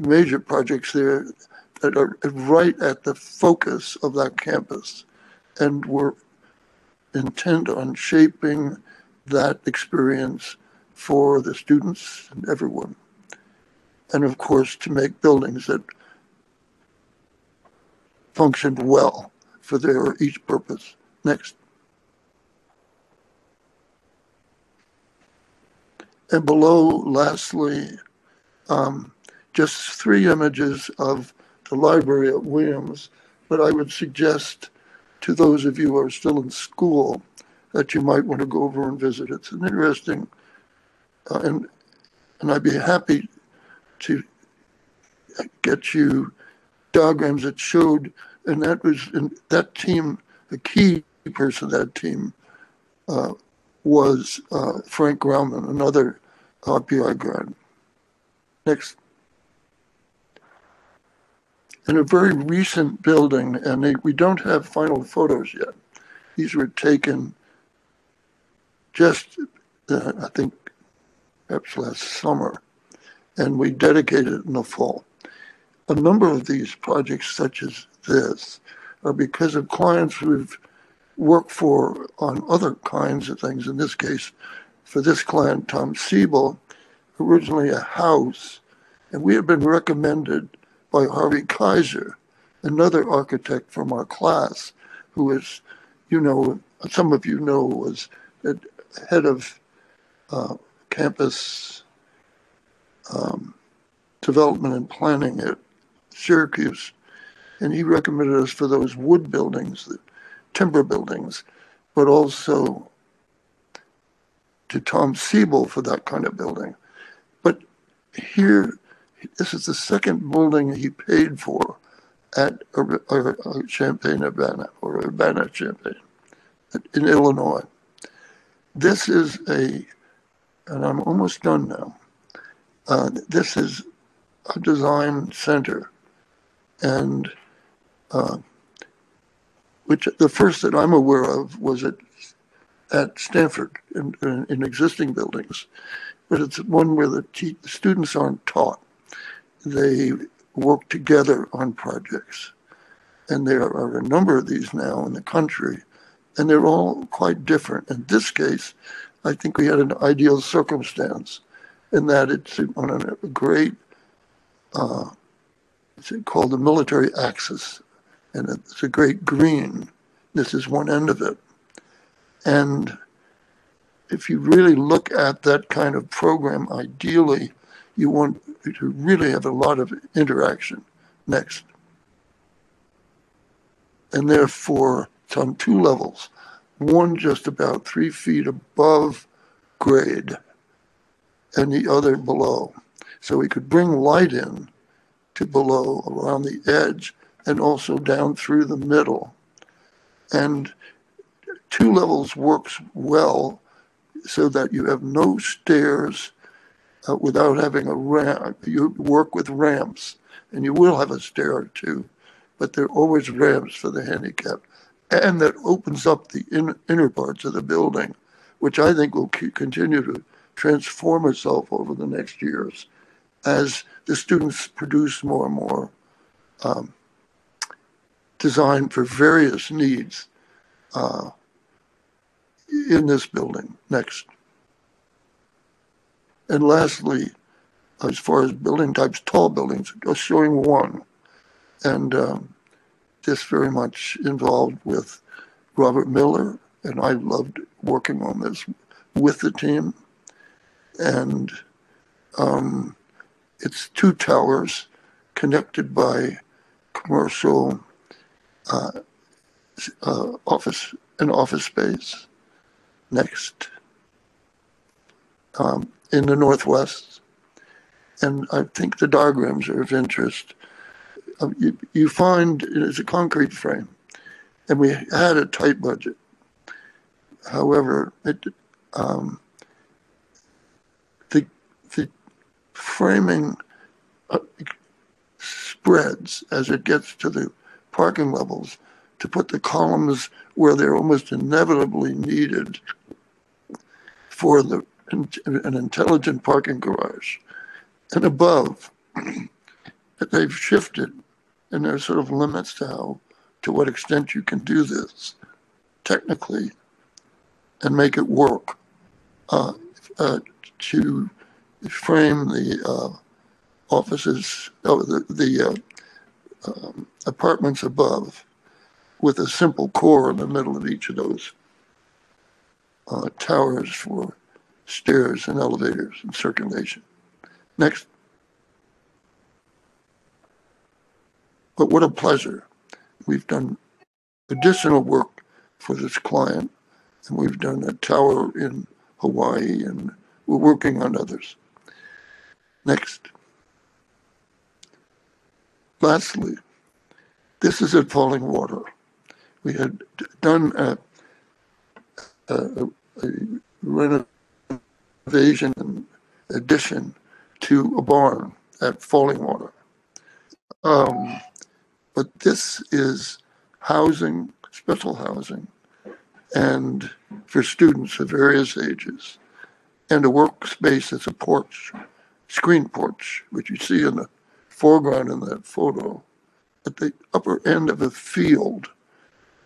major projects there that are right at the focus of that campus and we're intent on shaping that experience for the students and everyone. And of course, to make buildings that functioned well for their each purpose. Next. And below, lastly, um, just three images of the library at Williams. But I would suggest to those of you who are still in school that you might want to go over and visit. It's an interesting, uh, and and I'd be happy to get you diagrams that showed, and that was in that team. The key person that team uh, was uh, Frank Grauman, another RPI grad. Next. In a very recent building, and they, we don't have final photos yet. These were taken just, uh, I think, perhaps last summer, and we dedicated it in the fall. A number of these projects, such as this, are because of clients we've worked for on other kinds of things. In this case, for this client, Tom Siebel, originally a house, and we had been recommended by Harvey Kaiser, another architect from our class, who is, you know, some of you know, was head of uh, campus um, development and planning at Syracuse. And he recommended us for those wood buildings, the timber buildings, but also to Tom Siebel for that kind of building. But here, this is the second building he paid for at Champaign Urbana or Urbana Champaign in Illinois. This is a, and I'm almost done now. Uh, this is a design center, and uh, which the first that I'm aware of was at at Stanford in, in, in existing buildings, but it's one where the, te- the students aren't taught. They work together on projects. And there are a number of these now in the country, and they're all quite different. In this case, I think we had an ideal circumstance in that it's on a great, uh, it's called the military axis, and it's a great green. This is one end of it. And if you really look at that kind of program, ideally, you want to really have a lot of interaction next. And therefore, it's on two levels. One just about three feet above grade, and the other below. So we could bring light in to below around the edge and also down through the middle. And two levels works well so that you have no stairs uh, without having a ramp. You work with ramps, and you will have a stair or two, but there are always ramps for the handicapped. And that opens up the in, inner parts of the building, which I think will continue to transform itself over the next years as the students produce more and more um, design for various needs uh, in this building. Next. And lastly, as far as building types, tall buildings, just showing one. And um, just very much involved with Robert Miller, and I loved working on this with the team. And um, it's two towers connected by commercial uh, uh, office and office space. Next. Um, in the Northwest. And I think the diagrams are of interest. Uh, you, you find it's a concrete frame, and we had a tight budget. However, it, um, the, the framing uh, spreads as it gets to the parking levels to put the columns where they're almost inevitably needed for the an intelligent parking garage. And above, they've shifted, and there's sort of limits to how, to what extent you can do this technically and make it work uh, uh, to frame the uh, offices, oh, the, the uh, um, apartments above with a simple core in the middle of each of those uh, towers for stairs and elevators and circulation. Next. But what a pleasure. We've done additional work for this client, and we've done a tower in Hawaii, and we're working on others. Next. Lastly, this is at Falling Water. We had done a, a, a renovation invasion and addition to a barn at Falling Water. Um, but this is housing, special housing, and for students of various ages, and a workspace that's a porch, screen porch, which you see in the foreground in that photo, at the upper end of a field.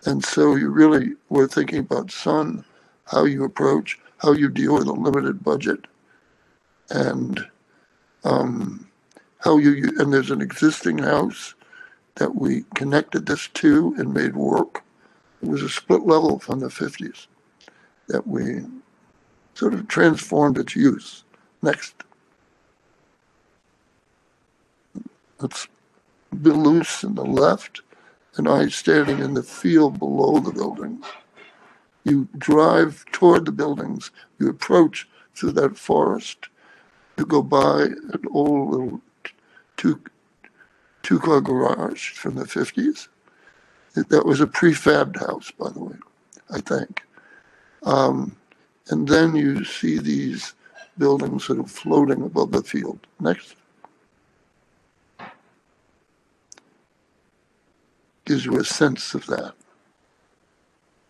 And so you really were thinking about sun, how you approach, how you deal with a limited budget and um, how you and there's an existing house that we connected this to and made work. It was a split level from the 50s that we sort of transformed its use. Next. That's Bill in the left, and I standing in the field below the building you drive toward the buildings, you approach through that forest, you go by an old little two two car garage from the 50s. That was a prefabbed house, by the way, I think. Um, and then you see these buildings sort of floating above the field. Next. Gives you a sense of that.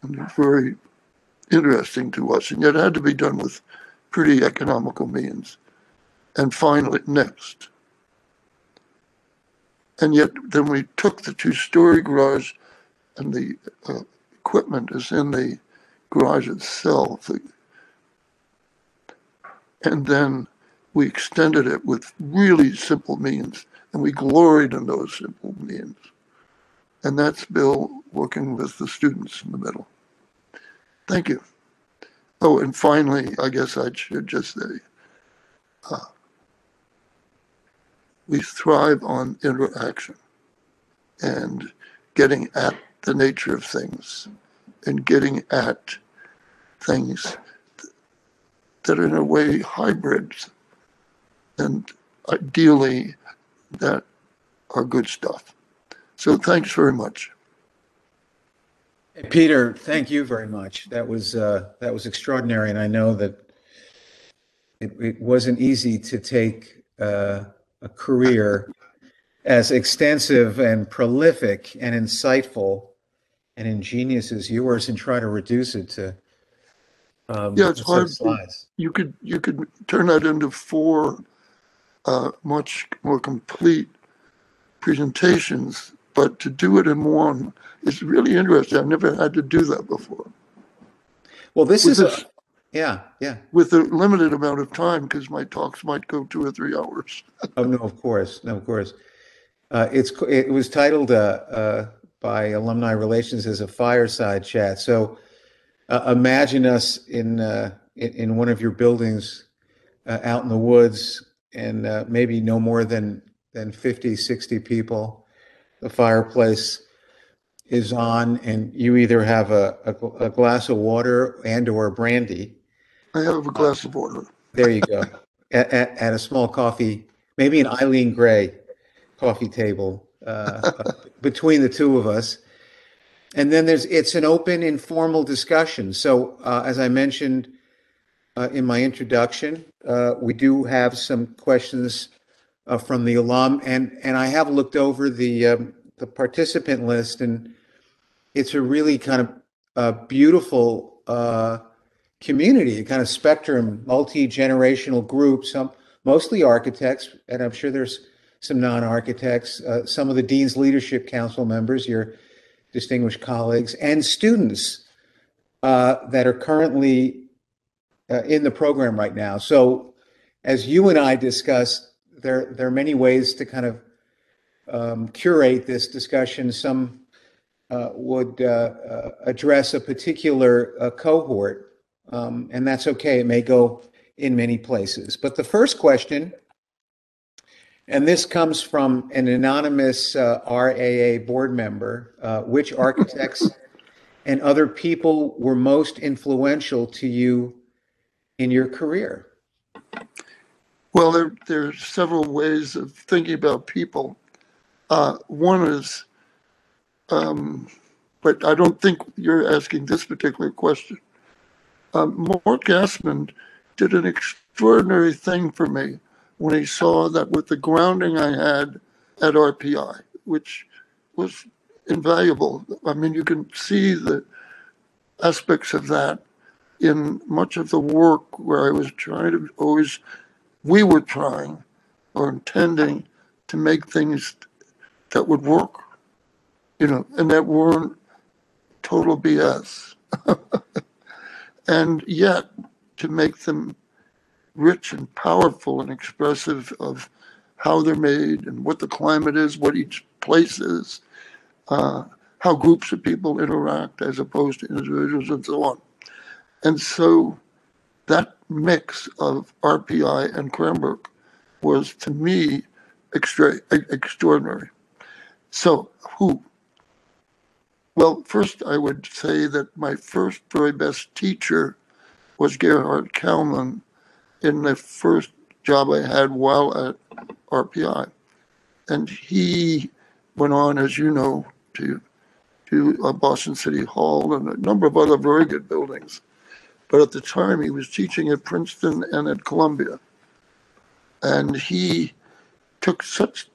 And very interesting to us, and yet it had to be done with pretty economical means. And finally, next. And yet, then we took the two-story garage, and the uh, equipment is in the garage itself. And then we extended it with really simple means, and we gloried in those simple means. And that's Bill working with the students in the middle. Thank you. Oh, and finally, I guess I should just say, uh, we thrive on interaction and getting at the nature of things and getting at things that are in a way hybrids and ideally that are good stuff. So thanks very much. Peter, thank you very much. That was, uh, that was extraordinary, and I know that it, it wasn't easy to take, uh, a career as extensive and prolific and insightful and ingenious as yours and try to reduce it to, um, Yeah, it's a set of hard slides. You could you could turn that into four uh, much more complete presentations, but to do it in one is really interesting. I've never had to do that before Well, this With is a, yeah, yeah. with a limited amount of time because my talks might go two or three hours. Oh, no, of course, no, of course. Uh, it's, it was titled, uh, uh, by Alumni Relations as a fireside chat. So, uh, imagine us in, uh, in, in one of your buildings, uh, out in the woods and, uh, maybe no more than, than 50, 60 people. The fireplace is on and you either have a, a, a glass of water and or brandy. I have a glass of water. There you go. At, at, at a small coffee, maybe an Eileen Gray coffee table uh, uh, between the two of us. And then there's it's an open, informal discussion. So uh, as I mentioned uh, in my introduction, uh, we do have some questions uh, from the alum, and and I have looked over the um, the participant list, and it's a really kind of uh, beautiful. Uh, community, a kind of spectrum, multi-generational group, some mostly architects, and I'm sure there's some non-architects, uh, some of the Dean's Leadership Council members, your distinguished colleagues, and students uh, that are currently uh, in the program right now. So, as you and I discussed, there there are many ways to kind of um, curate this discussion. Some uh, would uh, uh, address a particular uh, cohort um, and that's okay. It may go in many places. But the first question, and this comes from an anonymous uh, RAA board member, uh, which architects and other people were most influential to you in your career? Well, there there are several ways of thinking about people. Uh, one is, um, but I don't think you're asking this particular question. Um, Mort Gassman did an extraordinary thing for me when he saw that with the grounding I had at RPI, which was invaluable. I mean, you can see the aspects of that in much of the work where I was trying to always, we were trying or intending to make things that would work, you know, and that weren't total BS. and yet to make them rich and powerful and expressive of how they're made and what the climate is, what each place is, uh, how groups of people interact as opposed to individuals and so on. And so that mix of RPI and Cranbrook was to me extra- extraordinary. So who? Well, first I would say that my first very best teacher was Gerhard Kallmann in the first job I had while at RPI. And he went on, as you know, to to uh, Boston City Hall and a number of other very good buildings. But at the time, he was teaching at Princeton and at Columbia. And he took such,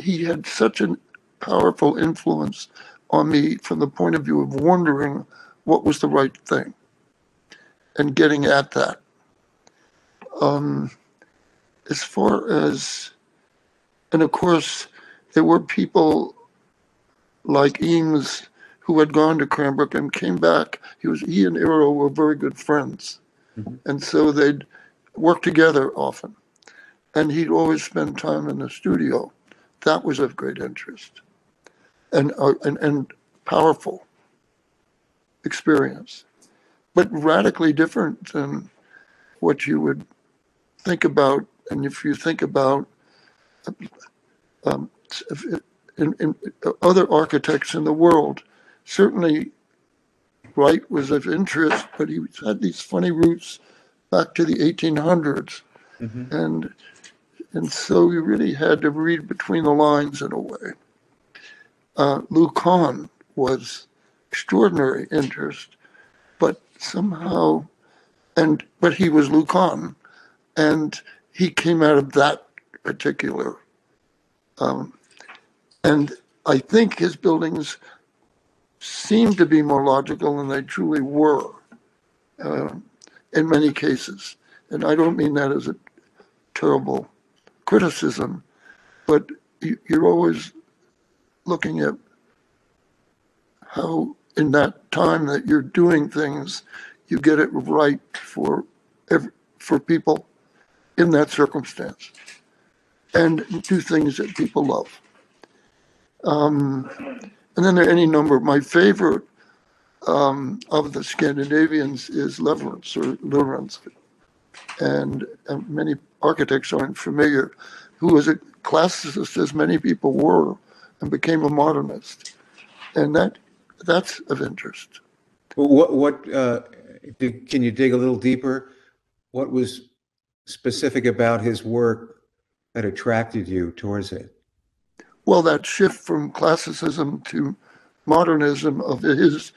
he had such a powerful influence on me from the point of view of wondering what was the right thing. and getting at that. Um, as far as, and of course, there were people like Eames who had gone to Cranbrook and came back. He was he and Eero were very good friends, Mhm. and so they'd work together often. And he'd always spend time in the studio. That was of great interest, and uh, and and powerful experience, but radically different than what you would think about. And if you think about um, in, in other architects in the world, certainly Wright was of interest, but he had these funny roots back to the 1800s, Mhm. and and so you really had to read between the lines in a way. Uh, Lou Kahn was extraordinary interest, but somehow, and but he was Lou Kahn, and he came out of that particular. Um, and I think his buildings seemed to be more logical than they truly were uh, in many cases. And I don't mean that as a terrible criticism, but you, you're always looking at how, in that time that you're doing things, you get it right for every, for people in that circumstance, and do things that people love. Um, and then there are any number. My favorite um, of the Scandinavians is Lewerentz or Lorentz, and, and many architects aren't familiar. Who was a classicist, as many people were, and became a modernist, and that that's of interest. What, what, uh, can you dig a little deeper? What was specific about his work that attracted you towards it? Well, that shift from classicism to modernism of his,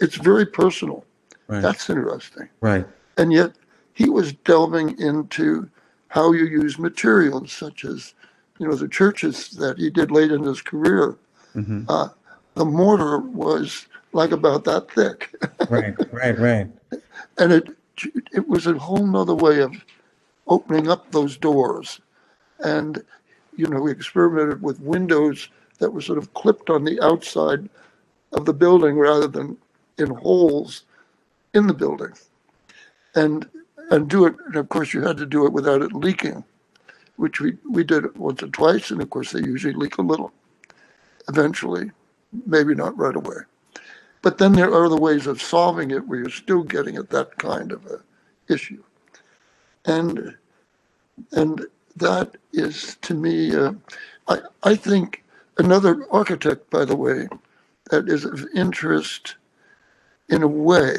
it's very personal. Right, That's interesting. right, And yet he was delving into how you use materials such as, you know, the churches that he did late in his career. mhm, Uh, the mortar was like about that thick. right, right, right. And it, it was a whole nother way of opening up those doors. And, you know, we experimented with windows that were sort of clipped on the outside of the building rather than in holes in the building. And, and do it, and of course you had to do it without it leaking, which we, we did once or twice, and of course they usually leak a little eventually, maybe not right away. But then there are other ways of solving it where you're still getting at that kind of a issue. And, and that is to me, uh, I, I think another architect, by the way, that is of interest in a way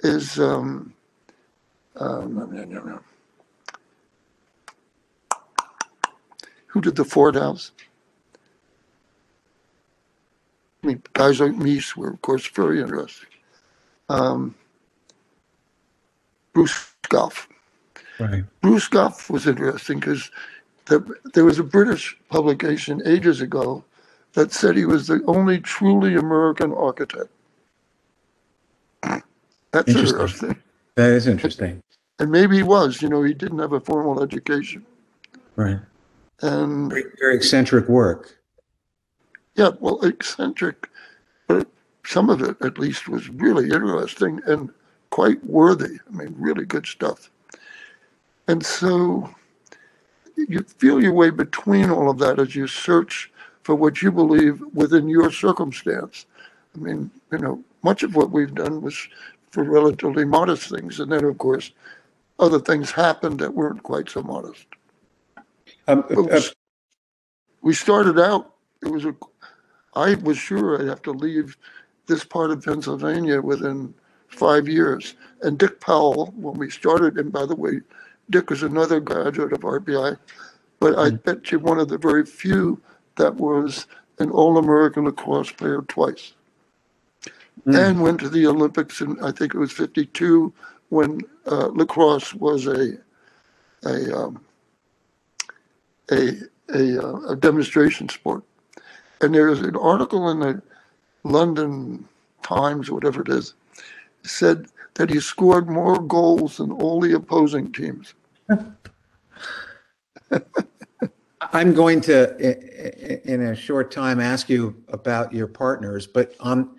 is, um, um, who did the Ford House? I mean, guys like Mies were, of course, very interesting. Um, Bruce Goff. Right. Bruce Goff was interesting because the, there was a British publication ages ago that said he was the only truly American architect. That's Interesting. interesting. That is interesting. And maybe he was, you know, he didn't have a formal education. Right. And Very, very eccentric work. Yeah, well, eccentric, but some of it at least was really interesting and quite worthy. I mean, really good stuff. And so you feel your way between all of that as you search for what you believe within your circumstance. I mean, you know, much of what we've done was for relatively modest things. And then, of course, other things happened that weren't quite so modest. Um, But uh, we started out, it was a, I was sure I'd have to leave this part of Pennsylvania within five years. And Dick Powell, when we started, and by the way, Dick was another graduate of RPI, but I bet you one of the very few that was an All-American lacrosse player twice. Mm. And went to the Olympics in, I think it was 52, when uh, lacrosse was a, a, um, a, a, uh, a demonstration sport. And there's an article in the London Times, or whatever it is, said that he scored more goals than all the opposing teams. I'm going to, in a short time, ask you about your partners, but on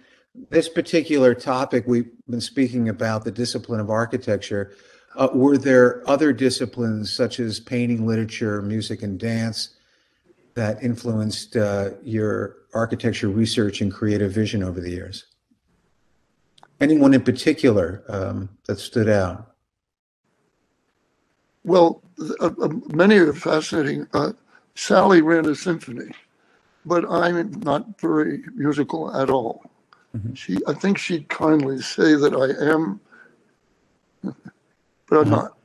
this particular topic, we've been speaking about the discipline of architecture. Uh, Were there other disciplines such as painting, literature, music, and dance that influenced uh, your architecture research and creative vision over the years? Anyone in particular um, that stood out? Well, uh, uh, many are fascinating. Uh, Sally ran a symphony, but I'm not very musical at all. Mhm. She, I think she'd kindly say that I am, but I'm Mhm. not.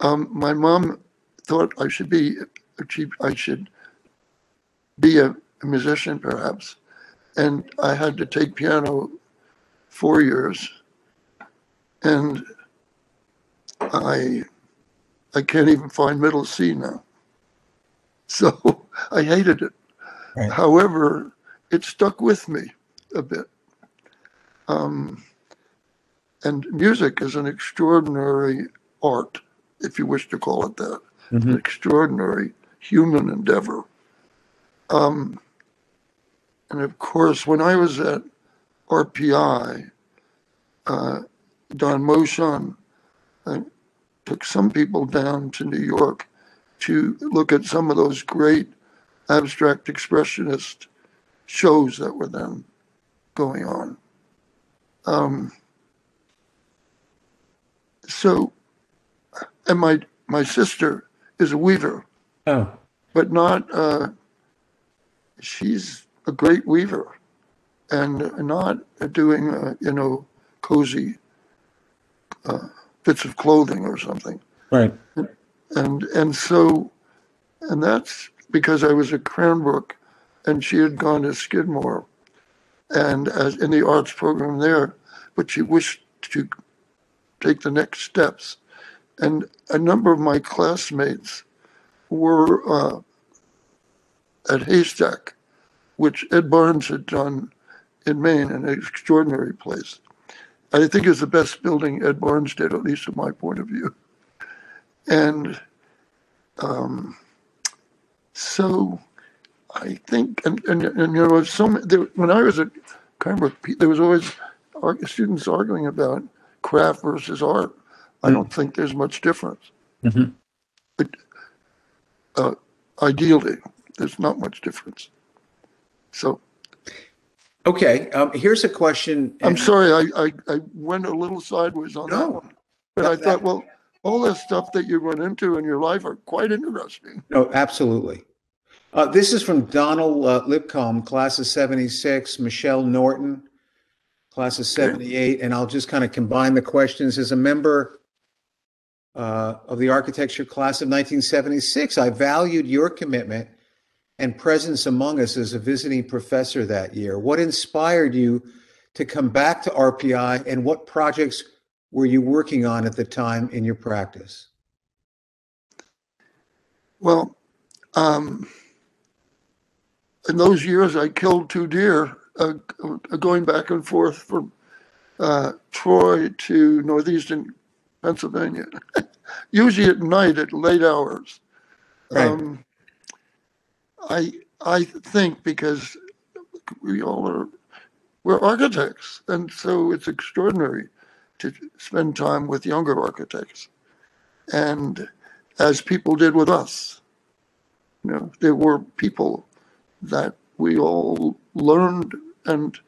Um, my mom thought I should be, I should be a, a musician perhaps, and I had to take piano four years, and I I can't even find middle C now. So I hated it. Right. However, it stuck with me a bit. Um, and music is an extraordinary art, if you wish to call it that, an Mhm. extraordinary human endeavor. Um, and of course, when I was at RPI, uh, Don Moshon uh, took some people down to New York to look at some of those great abstract expressionist shows that were then going on. Um, so, and my my sister is a weaver, Oh, but not. Uh, she's a great weaver, and not doing uh, you know cozy uh, bits of clothing or something right. and and so and that's because I was at Cranbrook and she had gone to Skidmore and as in the arts program there, but she wished to take the next steps. And a number of my classmates were uh, at Haystack, which Ed Barnes had done in Maine, an extraordinary place. I think it's the best building Ed Barnes did, at least from my point of view. And um, so I think, and, and, and you know, some, there, when I was at Cranbrook, pe- there was always ar- students arguing about craft versus art. I don't think there's much difference. Mhm. But, uh, ideally, there's not much difference. So Okay, um, here's a question. I'm sorry, I, I, I went a little sideways on that one. But I That- thought, well, all the stuff that you run into in your life are quite interesting. No, absolutely. Uh, this is from Donald uh, Lipcomb, class of 76, Michelle Norton, class of 78, and I'll just kind of combine the questions. As a member uh, of the architecture class of 1976, I valued your commitment and presence among us as a visiting professor that year. What inspired you to come back to RPI, and what projects were you working on at the time in your practice? Well, um, in those years, I killed two deer, uh, going back and forth from uh, Troy to northeastern Pennsylvania, usually at night at late hours. Right. Um, I I think because we all are we're architects, and so it's extraordinary to spend time with younger architects, and as people did with us. You know, there were people that we all learned and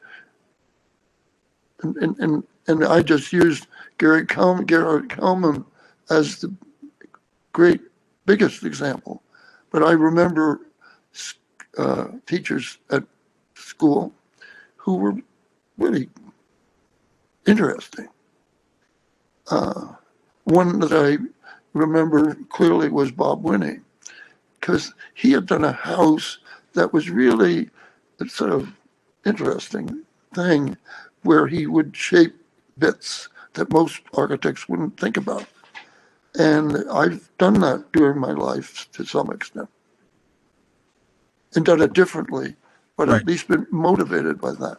and and and, and I just used Gary Kel- Gerhard Kallmann as the great biggest example. But I remember uh, teachers at school who were really interesting. Uh, one that I remember clearly was Bob Winnie, because he had done a house that was really a sort of interesting thing where he would shape bits that most architects wouldn't think about. And I've done that during my life to some extent. And done it differently, but Right. at least been motivated by that.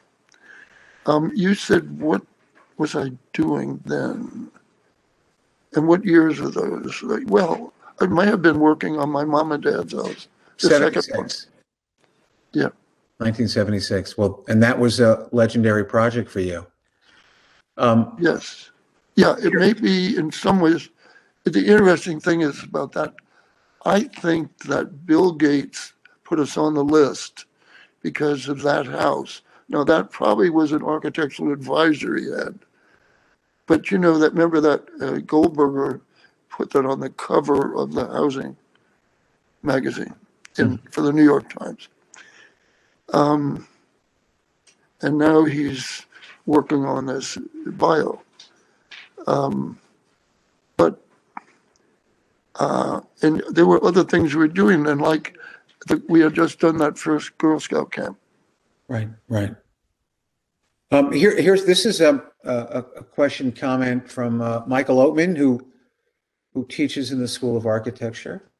Um, you said what was I doing then? And what years were those? Well, I may have been working on my mom and dad's house. The second one. 76. Yeah. 1976. Well, and that was a legendary project for you. Um, Yes. Yeah, it may be in some ways, the interesting thing is about that, I think that Bill Gates put us on the list because of that house. Now, that probably was an architectural advisor he had. But you know that, remember that uh, Goldberger put that on the cover of the housing magazine in, for the New York Times. Um, and now he's working on this bio. Um, but uh, and there were other things we were doing, and like the, we had just done that first Girl Scout camp. Right, right. Um, here, here's, this is a, a, a question, comment from, uh, Michael Oatman, who, who teaches in the School of Architecture.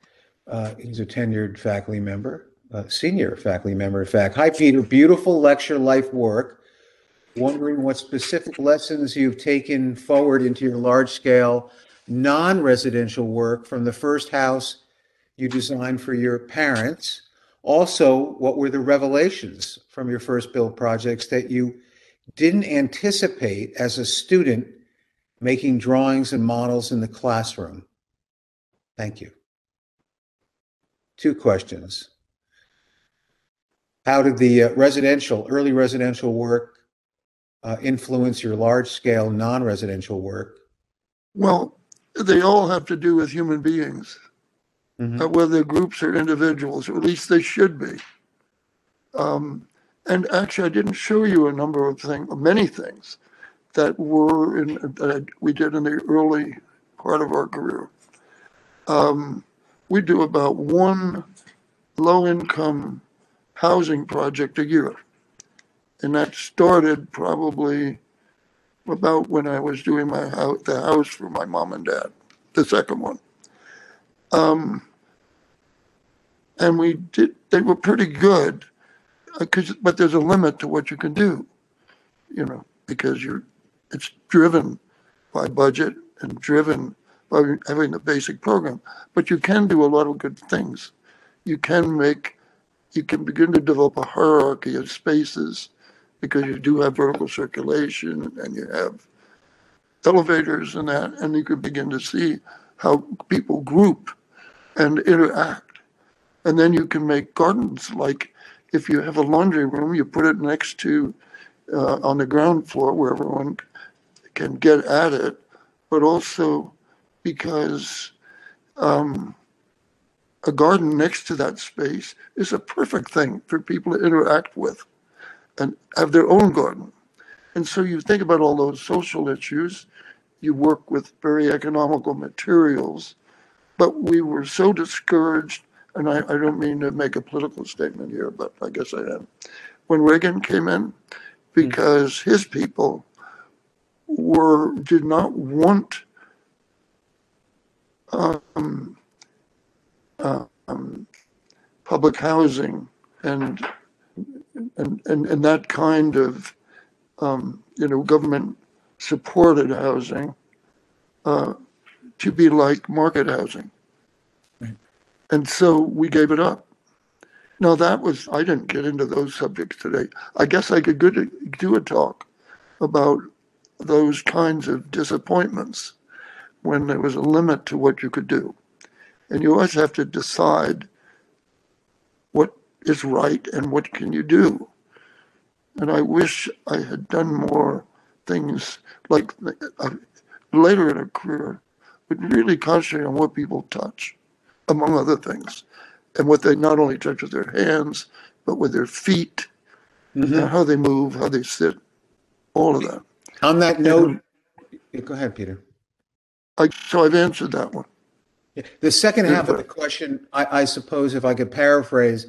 Uh, he's a tenured faculty member, uh, senior faculty member, in fact. Hi, Peter. Beautiful lecture, life work. Wondering what specific lessons you've taken forward into your large-scale, non-residential work from the first house you designed for your parents. Also, what were the revelations from your first build projects that you didn't anticipate as a student making drawings and models in the classroom? Thank you. Two questions. How did the uh, residential, early residential work uh, influence your large scale non residential work? Well, they all have to do with human beings, Mhm. uh, whether groups or individuals, or at least they should be. Um, and actually, I didn't show you a number of things, many things that were in that we did in the early part of our career. Um, we do about one low-income housing project a year, and that started probably about when I was doing my house, the house for my mom and dad, the second one. Um, and we did, they were pretty good, uh, 'cause- but there's a limit to what you can do, you know, because you're, it's driven by budget and driven by having the basic program. But you can do a lot of good things. You can make, you can begin to develop a hierarchy of spaces because you do have vertical circulation and you have elevators and that, and you can begin to see how people group and interact. And then you can make gardens, like if you have a laundry room, you put it next to, uh, on the ground floor where everyone can get at it, but also because, um, a garden next to that space is a perfect thing for people to interact with and have their own garden. And so you think about all those social issues, you work with very economical materials, but we were so discouraged, and I, I don't mean to make a political statement here, but I guess I am. When Reagan came in, because his people were, did not want um, um, public housing and and, and, and that kind of, um, you know, government supported housing, uh, to be like market housing. Right. And so we gave it up. Now that was, I didn't get into those subjects today. I guess I could to, do a talk about those kinds of disappointments when there was a limit to what you could do. And you always have to decide what is right and what can you do. And I wish I had done more things like uh, later in a career, but really concentrate on what people touch, among other things, and what they not only touch with their hands, but with their feet, Mhm. and how they move, how they sit, all of that. On that note, Yeah, go ahead, Peter. I, so I've answered that one. The second half of the question, I, I suppose, if I could paraphrase,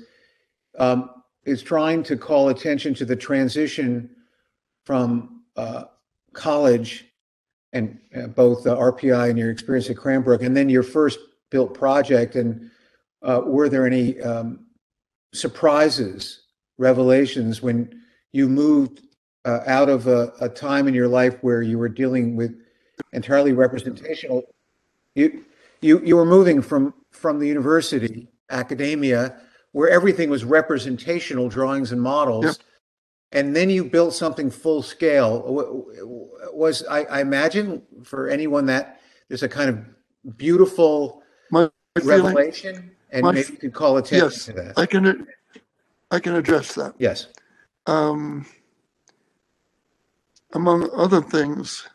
um, is trying to call attention to the transition from uh, college and uh, both the RPI and your experience at Cranbrook, and then your first built project. And uh, were there any um, surprises, revelations when you moved uh, out of a, a time in your life where you were dealing with entirely representational. You you you were moving from from the university academia where everything was representational drawings and models. Yep. And then you built something full scale. Was I, I imagine for anyone that there's a kind of beautiful My feeling, revelation, and my- maybe you could call attention yes, to that. I can, I can address that. Yes. Um, among other things,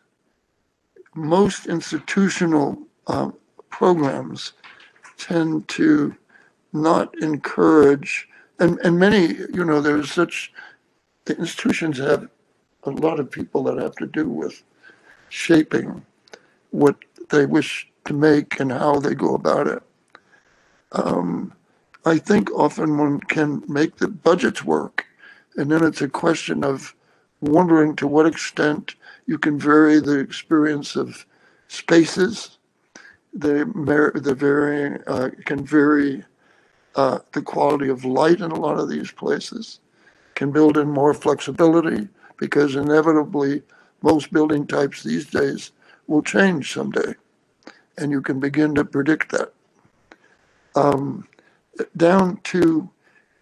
most institutional um, programs tend to not encourage, and, and many, you know, there's such, the institutions have a lot of people that have to do with shaping what they wish to make and how they go about it. Um, I think often one can make the budgets work, and then it's a question of wondering to what extent you can vary the experience of spaces. They the varying uh, can vary uh, the quality of light in a lot of these places. Can build in more flexibility because inevitably most building types these days will change someday, and you can begin to predict that. Um, down to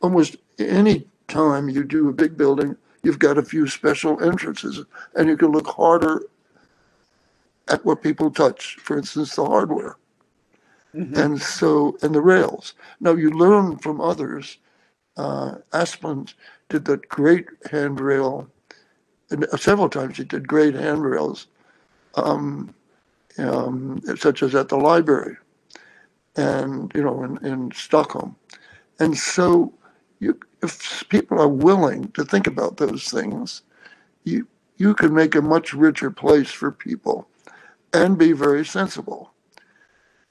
almost any time you do a big building, you've got a few special entrances and you can look harder at what people touch, for instance, the hardware. And so, and the rails. Now you learn from others. Uh, Asplund did that great handrail, and several times he did great handrails, um, um, such as at the library and, you know, in, in Stockholm. And so you, if people are willing to think about those things, you, you can make a much richer place for people and be very sensible.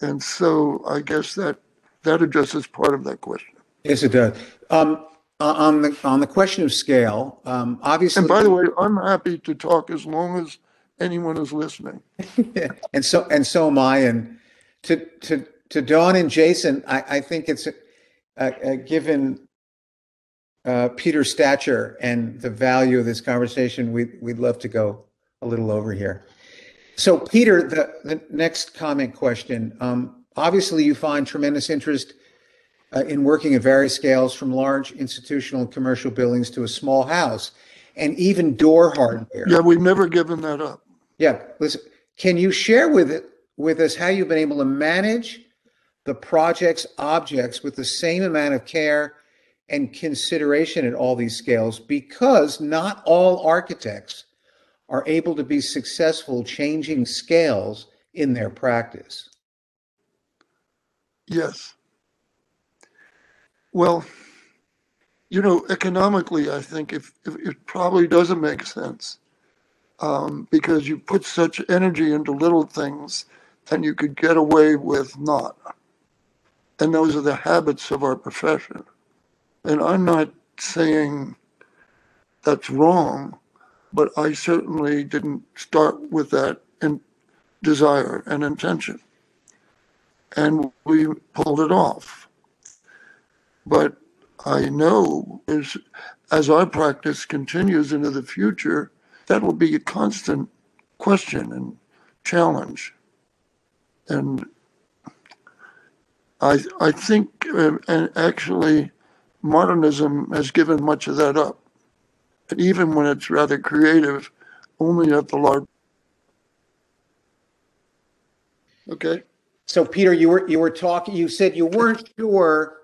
And so I guess that, that addresses part of that question. Yes, it does. Um, on the, on the question of scale, um, obviously. And by the way, I'm happy to talk as long as anyone is listening. And so, and so am I. And to, to, to Dawn and Jason, I, I think it's, uh, uh, given uh, Peter's stature and the value of this conversation, we, we'd love to go a little over here. So Peter, the, the next comment question, um, obviously you find tremendous interest uh, in working at various scales from large institutional and commercial buildings to a small house and even door hardware. Yeah, we've never given that up. Yeah, listen, can you share with it, with us how you've been able to manage the project's objects with the same amount of care and consideration at all these scales? Because not all architects are able to be successful changing scales in their practice. Yes. Well, you know, economically, I think if, if it probably doesn't make sense um, because you put such energy into little things and you could get away with not. And those are the habits of our profession. And I'm not saying that's wrong, but I certainly didn't start with that in desire and intention. And we pulled it off. But I know as, as our practice continues into the future, that will be a constant question and challenge. And I, I think, uh, and actually, modernism has given much of that up. And even when it's rather creative, only at the large. Okay. So Peter, you were, you were talking, you said you weren't sure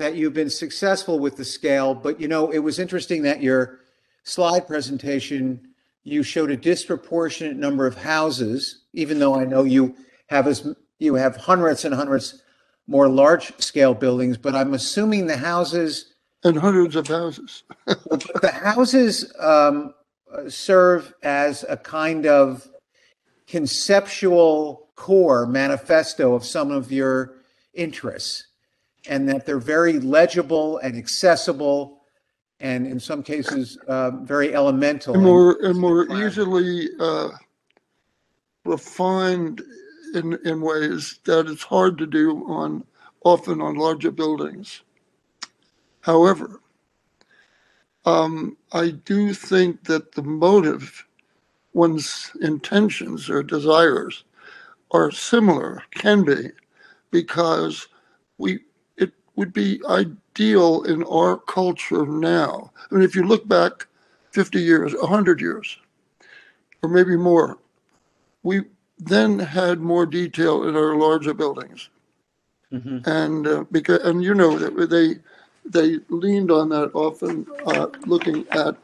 that you've been successful with the scale, but you know, it was interesting that your slide presentation, you showed a disproportionate number of houses, even though I know you have as, you have hundreds and hundreds more large scale buildings, but I'm assuming the houses, And hundreds of houses. the houses um, serve as a kind of conceptual core manifesto of some of your interests and that they're very legible and accessible and in some cases uh, very elemental. And more and more easily uh, refined in in ways that it's hard to do on often on larger buildings. However, Um, I do think that the motive, one's intentions or desires are similar, can be, because we, it would be ideal in our culture now. I mean, if you look back 50 years, 100 years, or maybe more, we then had more detail in our larger buildings. And uh, because, and you know, that they, they leaned on that often, uh, looking at,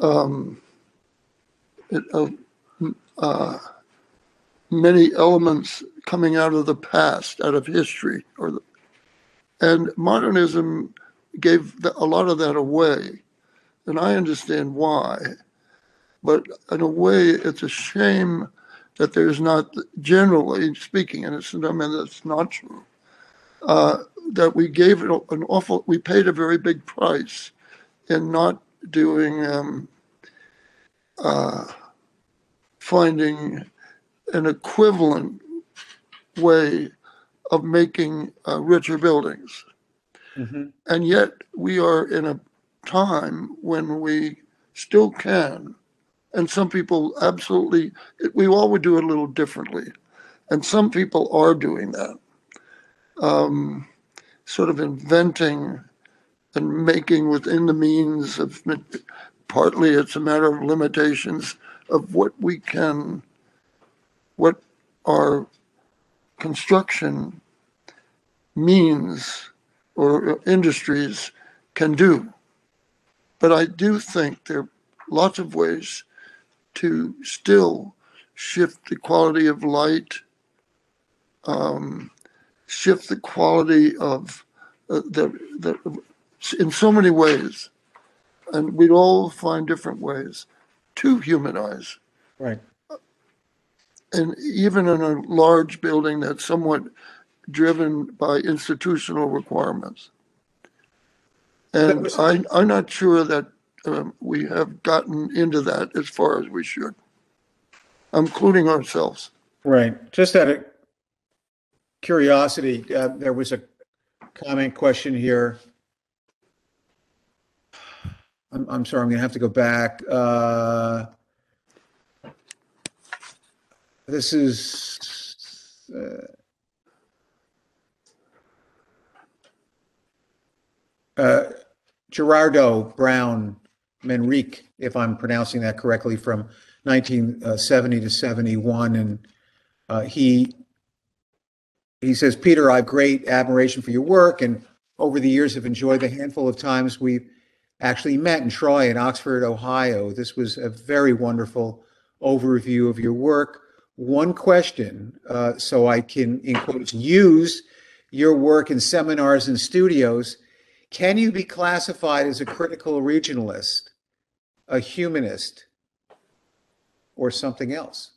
um, it, uh, uh, many elements coming out of the past, out of history, or the, and modernism gave the, a lot of that away, and I understand why. But in a way, it's a shame that there's not, generally speaking, and it's, I mean, that's not true, uh, that we gave it an awful, we paid a very big price in not doing, um, uh, finding an equivalent way of making uh, richer buildings. Mhm. And yet we are in a time when we still can. And some people absolutely, we all would do it a little differently. And some people are doing that. Um, sort of inventing and making within the means of, partly it's a matter of limitations of what we can, what our construction means or industries can do. But I do think there are lots of ways to still shift the quality of light, um, shift the quality of uh, the, the, in so many ways. And we'd all find different ways to humanize. Right. And even in a large building that's somewhat driven by institutional requirements. And I, I'm not sure that um, we have gotten into that as far as we should, including ourselves. Right. Just out of curiosity, uh, there was a comment question here. I'm, I'm sorry, I'm going to have to go back. Uh, This is, uh, uh, Gerardo Brown Manrique, if I'm pronouncing that correctly, from 1970 to 71. And uh, he he says, Peter, I have great admiration for your work, and over the years have enjoyed the handful of times we've actually met in Troy and Oxford, Ohio. This was a very wonderful overview of your work. One question, uh, so I can, in quotes, use your work in seminars and studios. Can you be classified as a critical regionalist, a humanist, or something else?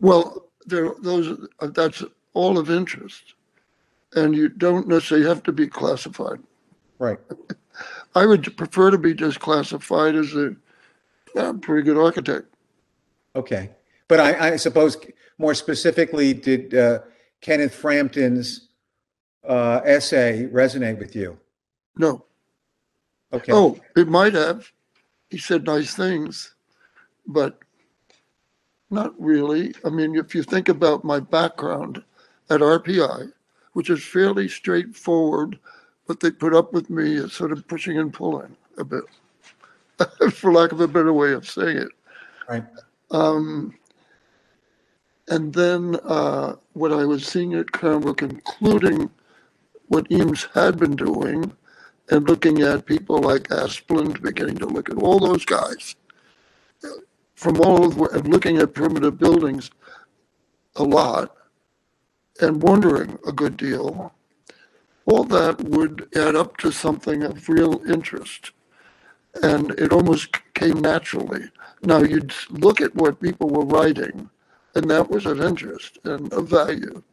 Well, there, those, uh, that's all of interest. And you don't necessarily have to be classified. Right. I would prefer to be just classified as a, yeah, pretty good architect. Okay. But I, I suppose more specifically, did uh, Kenneth Frampton's uh, essay resonate with you? No. Okay. Oh, it might have. He said nice things, but not really. I mean, if you think about my background at RPI, which is fairly straightforward, but they put up with me as sort of pushing and pulling a bit, for lack of a better way of saying it. Right. Um, and then uh, what I was seeing at Cranbrook, including what Eames had been doing, and looking at people like Asplund, beginning to look at all those guys from all of, and looking at primitive buildings a lot, and wondering a good deal. All that would add up to something of real interest. And it almost came naturally. Now, you'd look at what people were writing, and that was of interest and of value.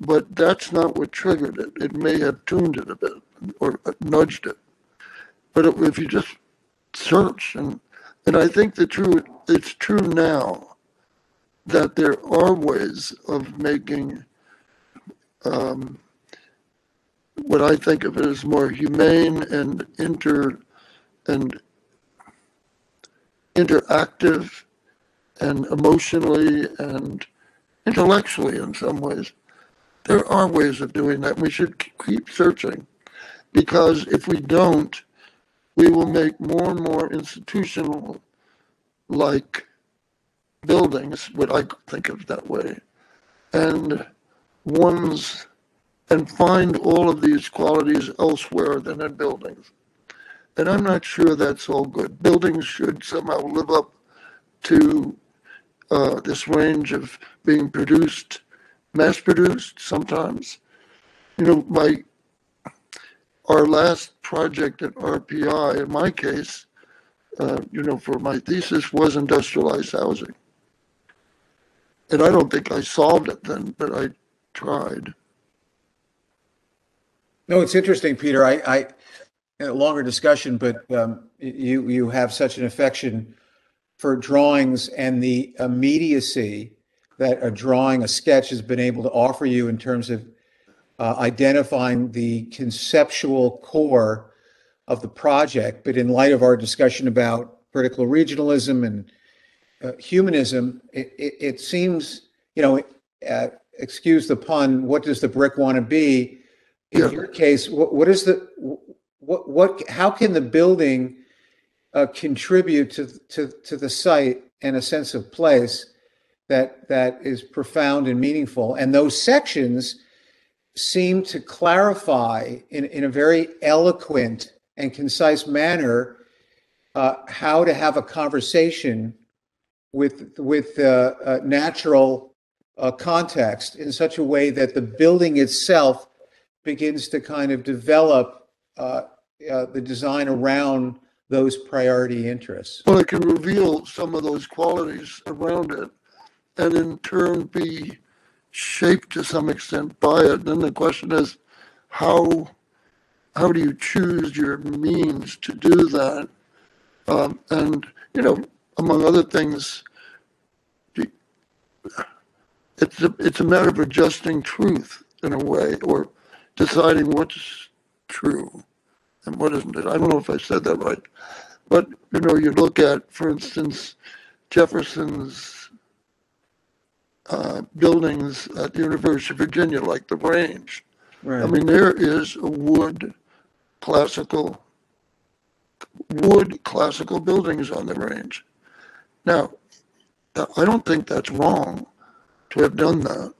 But that's not what triggered it. It may have tuned it a bit or uh, nudged it. But if you just search, and, and I think the true, it's true now that there are ways of making um, what I think of it as more humane and inter and interactive and emotionally and intellectually in some ways. There are ways of doing that. We should keep searching because if we don't, we will make more and more institutional like buildings, what I think of that way, and ones and find all of these qualities elsewhere than in buildings. And I'm not sure that's all good. Buildings should somehow live up to uh, this range of being produced, mass produced sometimes. You know, my our last project at RPI, in my case, uh, you know, for my thesis was industrialized housing. And I don't think I solved it then, but I tried. No, it's interesting, Peter. I, I, a longer discussion, but um, you, you have such an affection for drawings and the immediacy that a drawing, a sketch has been able to offer you in terms of uh, identifying the conceptual core of the project. But in light of our discussion about critical regionalism and uh, humanism, it, it, it seems, you know, uh, excuse the pun, what does the brick want to be? In Yeah. your case, what, what is the, what, what, how can the building uh, contribute to, to, to the site and a sense of place that, that is profound and meaningful? And those sections seem to clarify in, in a very eloquent and concise manner uh, how to have a conversation with with uh, uh, natural uh, context in such a way that the building itself begins to kind of develop uh, uh, the design around those priority interests. Well, it can reveal some of those qualities around it and in turn be shaped to some extent by it. Then the question is, how, how do you choose your means to do that? Um, and, you know, among other things, it's a, it's a matter of adjusting truth in a way, or deciding what's true and what isn't it. I don't know if I said that right. But, you know, you look at, for instance, Jefferson's uh, buildings at the University of Virginia, like the Range. I mean, there is a wood classical, wood classical buildings on the Range. Now, I don't think that's wrong to have done that.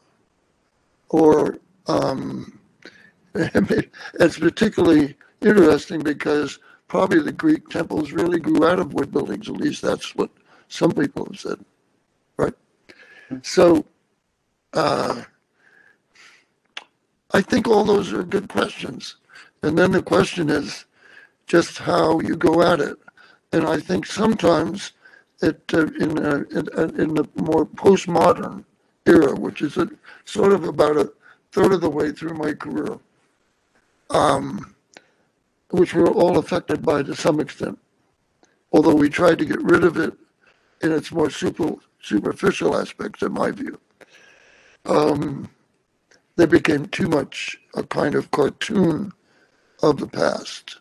Or, um, it's particularly interesting because probably the Greek temples really grew out of wood buildings. At least that's what some people have said, right? So, uh, I think all those are good questions. And then the question is just how you go at it. And I think sometimes it, uh, in, uh, in, uh, in the more postmodern era, which is a, sort of about a third of the way through my career, um, which we're all affected by to some extent. Although we tried to get rid of it in its more super, superficial aspects, in my view. Um, they became too much a kind of cartoon of the past.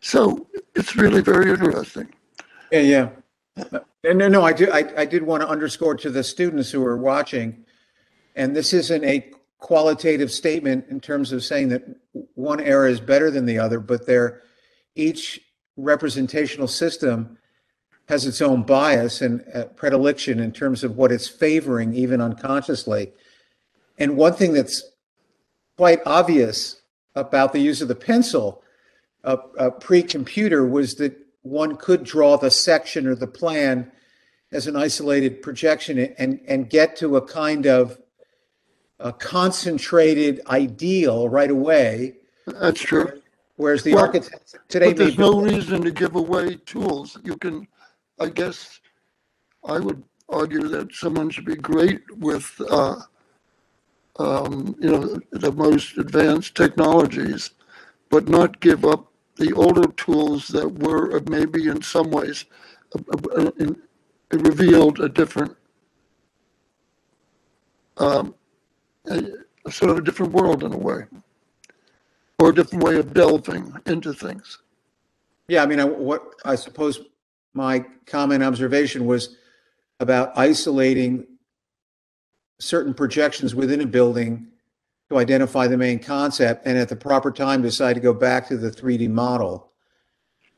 So it's really very interesting. Yeah, yeah. No, no, no, I do, I, I did want to underscore to the students who are watching, and this isn't a qualitative statement in terms of saying that one era is better than the other, but they're, each representational system has its own bias and uh, predilection in terms of what it's favoring, even unconsciously. And one thing that's quite obvious about the use of the pencil uh, uh, pre-computer was that one could draw the section or the plan as an isolated projection and and get to a kind of a concentrated ideal right away. That's true. Whereas the Well, architect today But there's no reason to give away tools. You can, I guess, I would argue that someone should be great with, uh, um, you know, the most advanced technologies, but not give up the older tools that were uh, maybe in some ways uh, uh, revealed a different um, uh, sort of a different world in a way, or a different way of delving into things. Yeah, I mean, I, what I suppose my comment observation was about isolating certain projections within a building to identify the main concept and at the proper time decide to go back to the 3D model.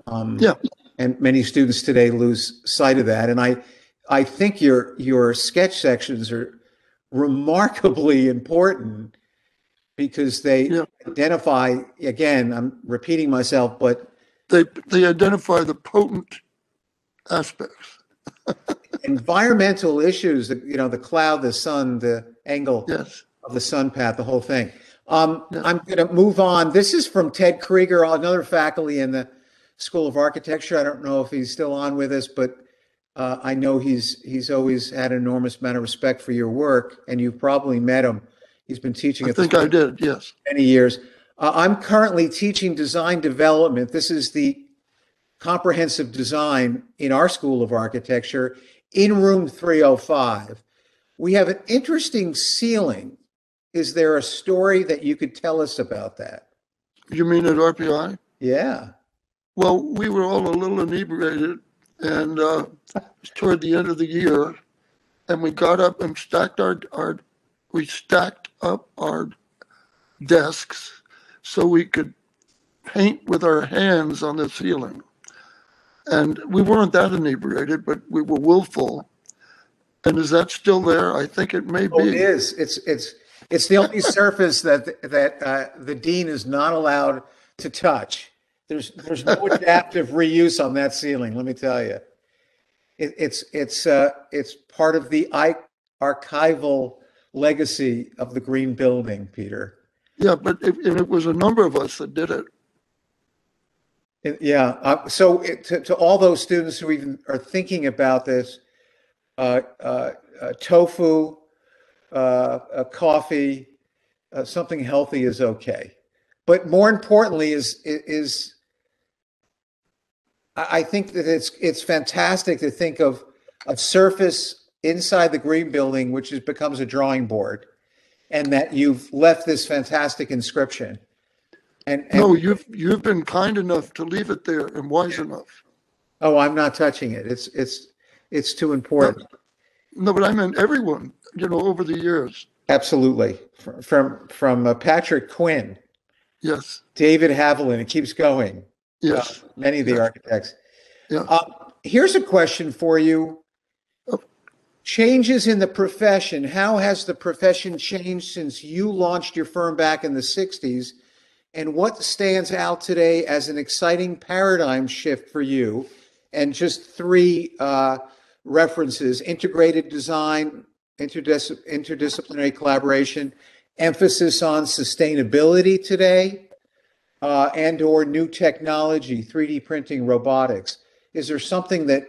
Um, Yeah. And many students today lose sight of that. And I, I think your, your sketch sections are remarkably important because they Yeah. identify, again, I'm repeating myself, but They, they identify the potent aspects. environmental issues, you know, the cloud, the sun, the angle Yes. of the sun path, the whole thing. Um, Yeah. I'm going to move on. This is from Ted Krueger, another faculty in the School of Architecture. I don't know if he's still on with us, but uh, I know he's he's always had an enormous amount of respect for your work, and you've probably met him. He's been teaching I at the think I did, yes. many years. Uh, I'm currently teaching design development. This is the comprehensive design in our School of Architecture in room 305. We have an interesting ceiling. Is there a story that you could tell us about that? You mean at RPI? Yeah. Well, we were all a little inebriated and uh, toward the end of the year. And we got up and stacked our, our, we stacked up our desks so we could paint with our hands on the ceiling. And we weren't that inebriated, but we were willful. And is that still there? I think it may Oh, be. is. It's it's it's the only surface that that uh, the dean is not allowed to touch. There's there's no adaptive reuse on that ceiling. Let me tell you, it, it's it's uh, it's part of the I- archival legacy of the Greene Building, Peter. Yeah, but it, and it was a number of us that did it. Yeah. Uh, so it, to to all those students who even are thinking about this, uh, uh, uh, tofu, uh, uh, coffee, something healthy is okay. But more importantly, is is I I think that it's it's fantastic to think of a surface inside the Greene building which is, becomes a drawing board, and that you've left this fantastic inscription. And, and No, you've, you've been kind enough to leave it there and wise enough. oh, I'm not touching it. It's it's it's too important. No, but I meant everyone, you know, over the years. Absolutely. From from, from uh, Patrick Quinn, Yes, David Haviland. It keeps going. yes. many of the Yeah. architects. Yeah. Uh, here's a question for you. Oh. Changes in the profession. How has the profession changed since you launched your firm back in the 60s? And what stands out today as an exciting paradigm shift for you? And just three uh, references integrated design, interdis- interdisciplinary collaboration, emphasis on sustainability today, uh, and or new technology, 3D printing, robotics? Is there something that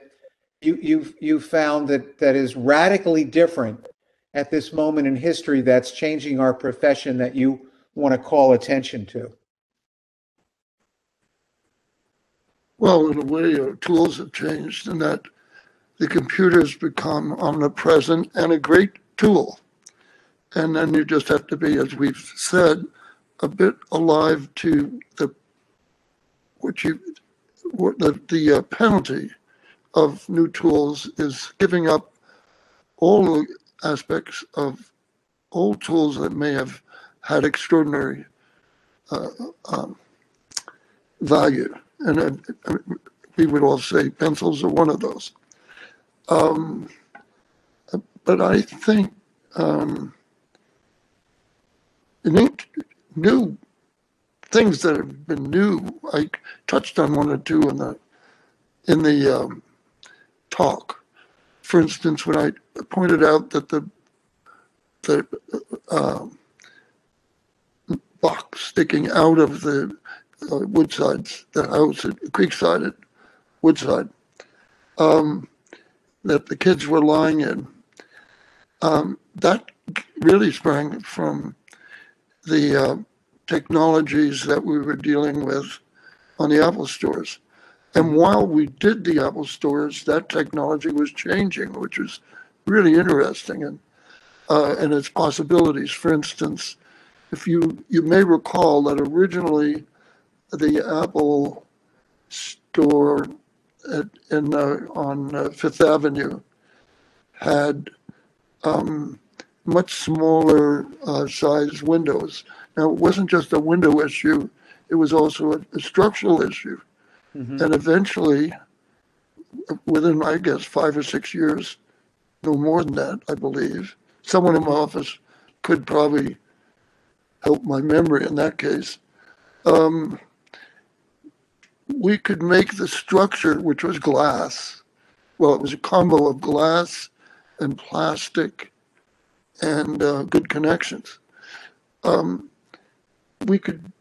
you you've you found that that is radically different at this moment in history that's changing our profession that you want to call attention to? Well, in a way, our tools have changed in that the computer's become omnipresent and a great tool. And then you just have to be, as we've said, a bit alive to the, what you, what the, the uh, penalty of new tools is giving up all aspects of old tools that may have had extraordinary uh, um, value. And uh, we would all say pencils are one of those. Um, but I think um, new, things that have been new. I touched on one or two in the in the um, talk. For instance, when I pointed out that the the box sticking out of the uh, Woodside's the house at Creekside at Woodside um, that the kids were lying in. Um, that really sprang from the uh, technologies that we were dealing with on the Apple stores. And while we did the Apple stores, that technology was changing, which was really interesting and uh, and its possibilities. For instance, if you, you may recall that originally the Apple store at, in, uh, on uh, Fifth Avenue had, um, much smaller, uh, size windows. Now, it wasn't just a window issue, it was also a, a structural issue. Mhm. And eventually, within, I guess, five or six years, no more than that, I believe, someone in my office could probably help my memory in that case. Um, we could make the structure, which was glass, well, it was a combo of glass and plastic and uh, good connections. Um, we could,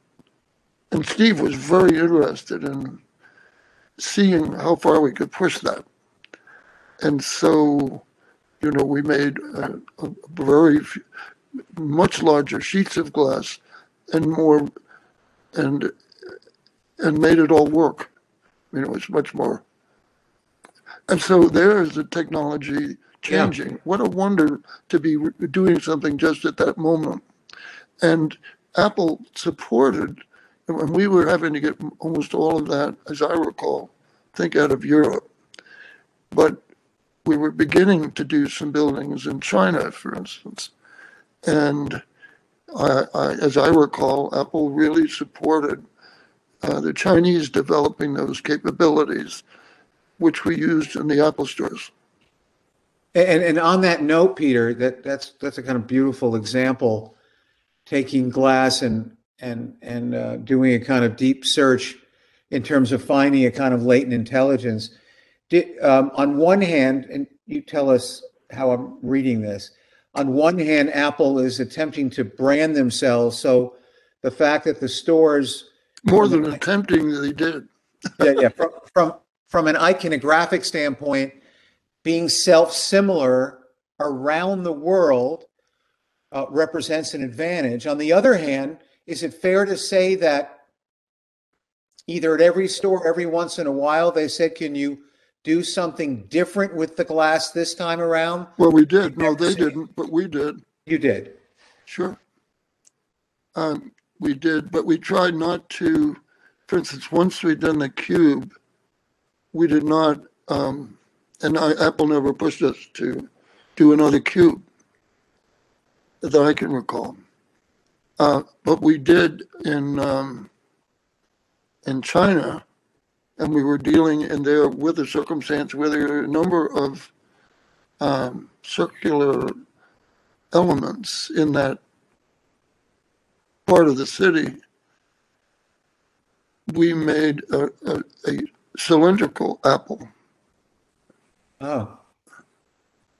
and Steve was very interested in seeing how far we could push that. And so, you know, we made a, a very much larger sheets of glass and more, and and made it all work. I mean, it was much more. And so there is the technology changing. What a wonder to be doing something just at that moment. And Apple supported, and we were having to get almost all of that, as I recall, think out of Europe. But we were beginning to do some buildings in China, for instance. And I, I, as I recall, Apple really supported uh, the Chinese developing those capabilities, which we used in the Apple stores. And, and on that note, Peter, that, that's, that's a kind of beautiful example, taking glass and, and, and uh, doing a kind of deep search in terms of finding a kind of latent intelligence. Did, um, on one hand, and you tell us how I'm reading this, on one hand, Apple is attempting to brand themselves. So the fact that the stores More than attempting, they did. yeah, yeah. From from from an iconographic standpoint, being self-similar around the world uh, represents an advantage. On the other hand, is it fair to say that either at every store, every once in a while, they said, "Can you do something different with the glass this time around?" Well, we did. No, they didn't, but we did. You did. Sure. Um, we did, but we tried not to, for instance, once we'd done the cube, we did not, um, and I, Apple never pushed us to do another cube that I can recall. Uh, but we did in, um, in China, and we were dealing in there with a circumstance where there are a number of um, circular elements in that part of the city, we made a, a, a cylindrical apple, Oh,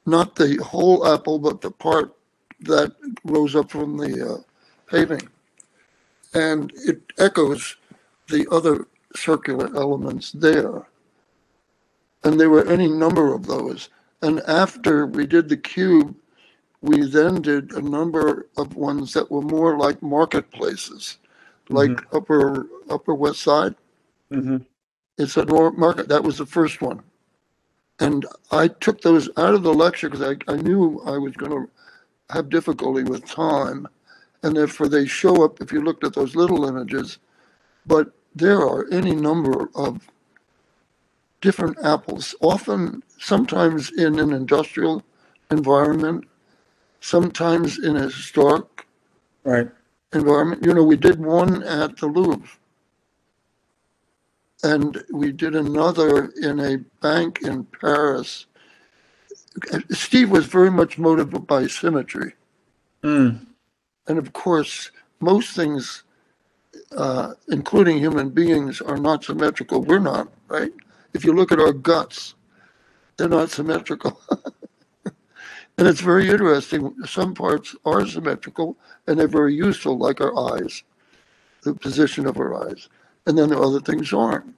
not the whole apple, but the part that rose up from the uh, paving. And it echoes the other circular elements there. And there were any number of those. And after we did the cube, we then did a number of ones that were more like marketplaces, like Upper Upper West Side. hmm It's a market. That was the first one. And I took those out of the lecture because I, I knew I was going to have difficulty with time. And therefore, they show up if you looked at those little images. But there are any number of different apples, often, sometimes in an industrial environment, sometimes in a historic right. environment. You know, we did one at the Louvre. And we did another in a bank in Paris. Steve was very much motivated by symmetry. Mm. And of course, most things, uh, including human beings, are not symmetrical. We're not, right? If you look at our guts, they're not symmetrical. and it's very interesting. Some parts are symmetrical and they're very useful, like our eyes, the position of our eyes. And then other things aren't.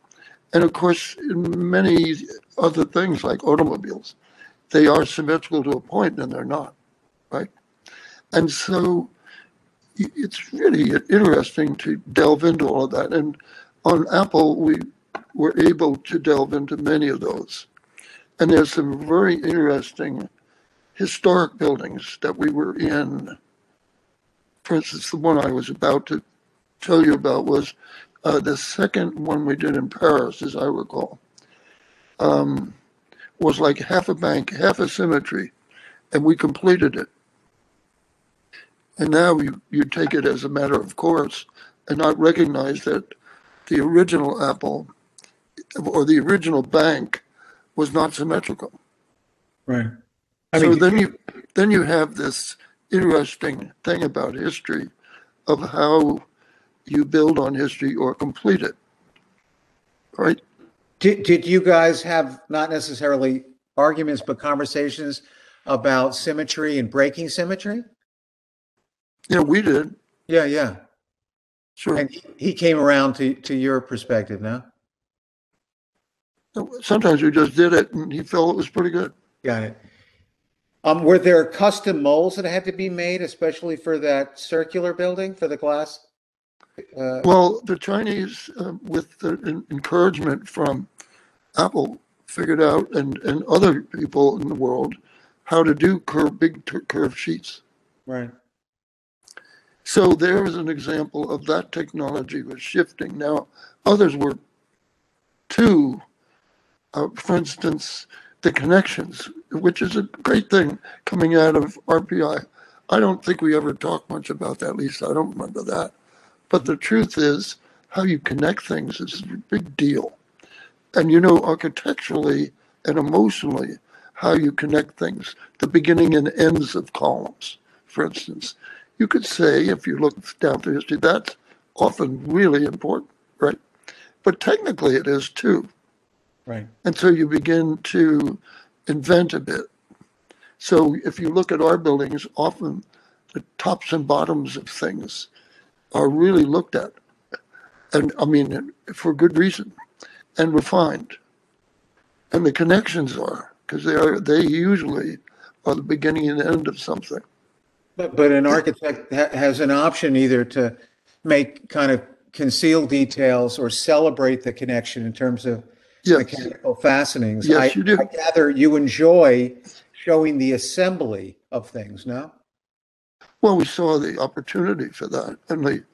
And of course, in many other things, like automobiles, they are symmetrical to a point and they're not, right? And so it's really interesting to delve into all of that. And on Apple, we were able to delve into many of those. And there's some very interesting historic buildings that we were in for instance, the one I was about to tell you about was uh, the second one we did in Paris, as I recall, um, was like half a bank, half a symmetry, and we completed it. And now you, you take it as a matter of course and not recognize that the original Apple or the original bank was not symmetrical. Right. I So mean, then you, then you have this interesting thing about history of how you build on history or complete it. Right? did, did you guys have not necessarily arguments, but conversations about symmetry and breaking symmetry? Yeah, we did, Yeah, yeah. sure. And he- he came around to, to your perspective now? Sometimes we just did it and he felt it was pretty good. Got it. Um, were there custom molds that had to be made, especially for that circular building for the glass? Uh, Well, the Chinese, uh, with the en- encouragement from Apple, figured out and, and other people in the world how to do curve, big curved sheets. right. So there is an example of that technology was shifting. Now, others were too, uh, for instance, the connections, which is a great thing coming out of RPI. I don't think we ever talked much about that, at least I don't remember that. But the truth is, how you connect things is a big deal. And you know, architecturally and emotionally, how you connect things, the beginning and ends of columns, for instance. You could say, if you look down through history, that's often really important, right? But technically it is too. Right. And so you begin to invent a bit. So if you look at our buildings, often the tops and bottoms of things are really looked at. And I mean, for good reason and refined. And the connections are, because they are, they usually are the beginning and end of something. But, but an architect ha- has an option either to make kind of concealed details or celebrate the connection in terms of Yes, mechanical fastenings. Yes, I- you do. I gather you enjoy showing the assembly of things, no? well, we saw the opportunity for that and the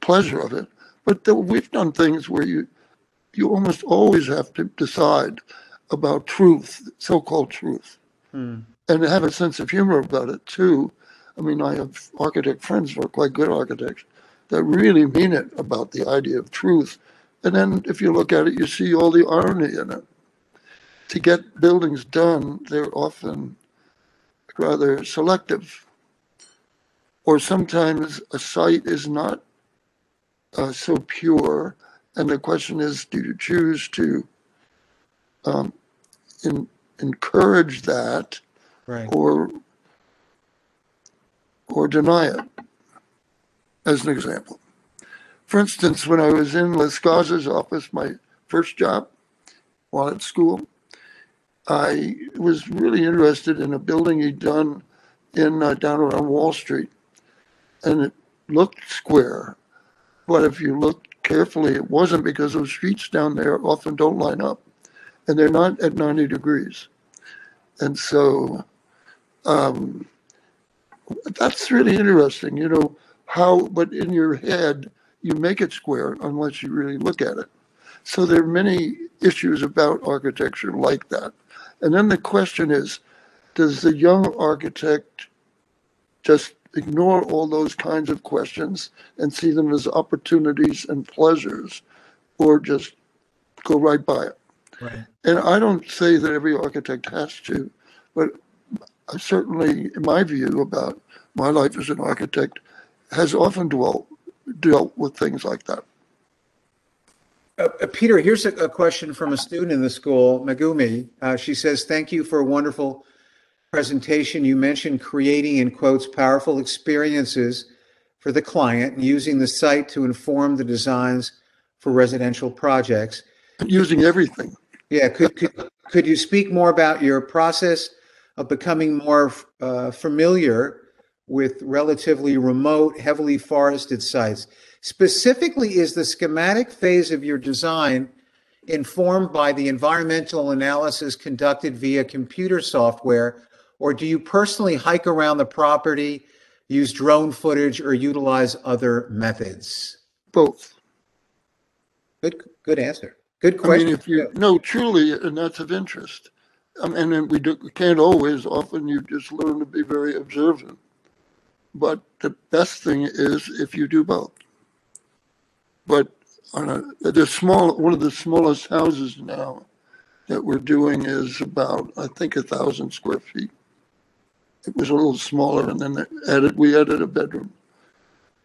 pleasure of it. But the- we've done things where you, you almost always have to decide about truth, so-called truth. Hmm. and have a sense of humor about it too. I mean, I have architect friends who are quite good architects that really mean it about the idea of truth. And then if you look at it, you see all the irony in it. To get buildings done, they're often rather selective. Or sometimes a site is not uh, so pure. And the question is, do you choose to um, in, encourage that Right. or or deny it as an example. For instance when i was in lescaze's office my first job while at school i was really interested in a building he'd done in uh, down around wall street and it looked square but if you looked carefully it wasn't because those streets down there often don't line up and they're not at 90 degrees. And so um, that's really interesting, you know, how, but in your head, you make it square unless you really look at it. So there are many issues about architecture like that. And then the question is, does the young architect just ignore all those kinds of questions and see them as opportunities and pleasures, or just go right by it? Right. And I don't say that every architect has to, but certainly, in my view about my life as an architect, has often dwelt dealt with things like that. Uh, uh, Peter, here's a, a question from a student in the school, Megumi. Uh, she says, "Thank you for a wonderful presentation. You mentioned creating, in quotes, powerful experiences for the client and using the site to inform the designs for residential projects. Using everything. Yeah, could could could you speak more about your process of becoming more uh, familiar with relatively remote, heavily forested sites? Specifically, is the schematic phase of your design informed by the environmental analysis conducted via computer software, or do you personally hike around the property use drone footage, or utilize other methods? Both. Good, good answer. Good I mean, question. if you, no, truly, and that's of interest. Um, and then we do, we can't always, often you just learn to be very observant. But the best thing is if you do both. But on a, the small, one of the smallest houses now that we're doing is about, I think, a thousand square feet. It was a little smaller and then added, we added a bedroom.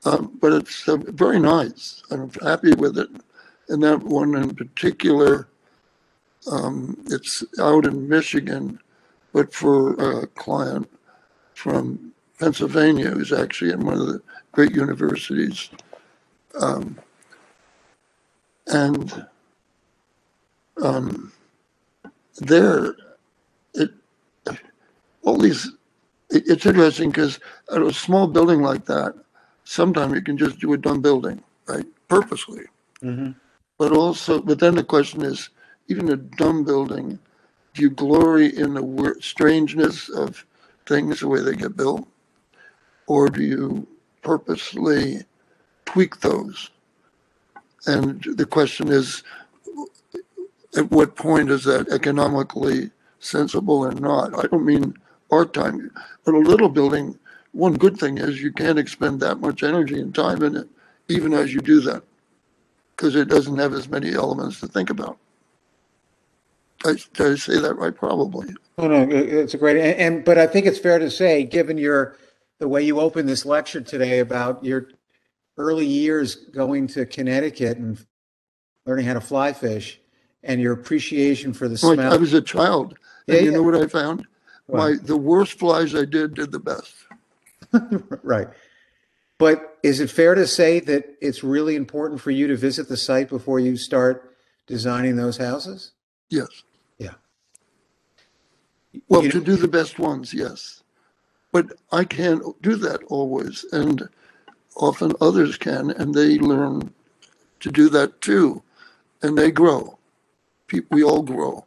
Um, but it's uh, very nice. I'm happy with it. And that one in particular, um, it's out in Michigan, but for a client from Pennsylvania who's actually in one of the great universities. Um, and um, there, it all these. It, it's interesting because at a small building like that, sometimes you can just do a dumb building, right, purposely. Mhm. But also, but then the question is, even a dumb building, do you glory in the strangeness of things the way they get built? Or do you purposely tweak those? And the question is, at what point is that economically sensible or not? I don't mean our time, but a little building, one good thing is you can't expend that much energy and time in it, even as you do that because it doesn't have as many elements to think about. I, did I say that right? Probably. Oh, no, it's a great, and, and, but I think it's fair to say, given your, the way you opened this lecture today about your early years going to Connecticut and learning how to fly fish and your appreciation for the Like, I smell. was a child, Yeah, and you yeah. know what I found? What? My the worst flies I did did the best. Right. But is it fair to say that it's really important for you to visit the site before you start designing those houses? Yes. Yeah. Well, You to know- do the best ones, yes. But I can't do that always, and often others can, and they learn to do that too, and they grow. People, we all grow.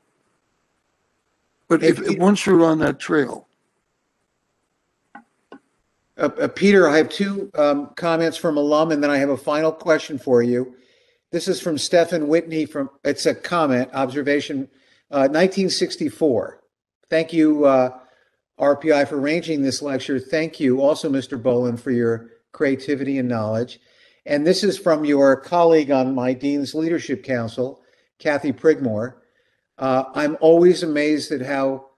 But Hey, if, once you're on that trail, Uh, uh, Peter, I have two um, comments from alum, and then I have a final question for you. This is from Stephen Whitney from, it's a comment, observation, uh, 1964. Thank you, uh, RPI, for arranging this lecture. Thank you also, Mr. Bohlin, for your creativity and knowledge. And this is from your colleague on my Dean's Leadership Council, Kathy Prigmore. Uh, I'm always amazed at how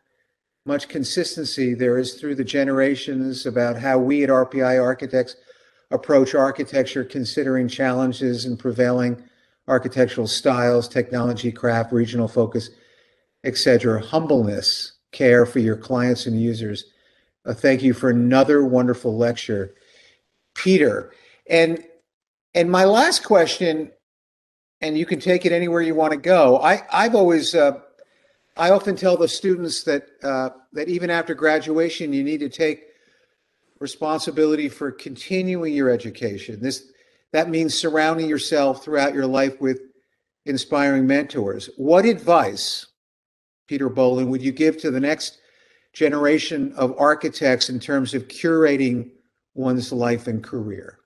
much consistency there is through the generations about how we at RPI Architects approach architecture, considering challenges and prevailing architectural styles, technology, craft, regional focus, etc. Humbleness, care for your clients and users. Uh, thank you for another wonderful lecture, Peter. And and my last question, and you can take it anywhere you want to go. I I've always uh, I often tell the students that uh, that even after graduation, you need to take responsibility for continuing your education. This that means surrounding yourself throughout your life with inspiring mentors. What advice, Peter Bohlin, would you give to the next generation of architects in terms of curating one's life and career?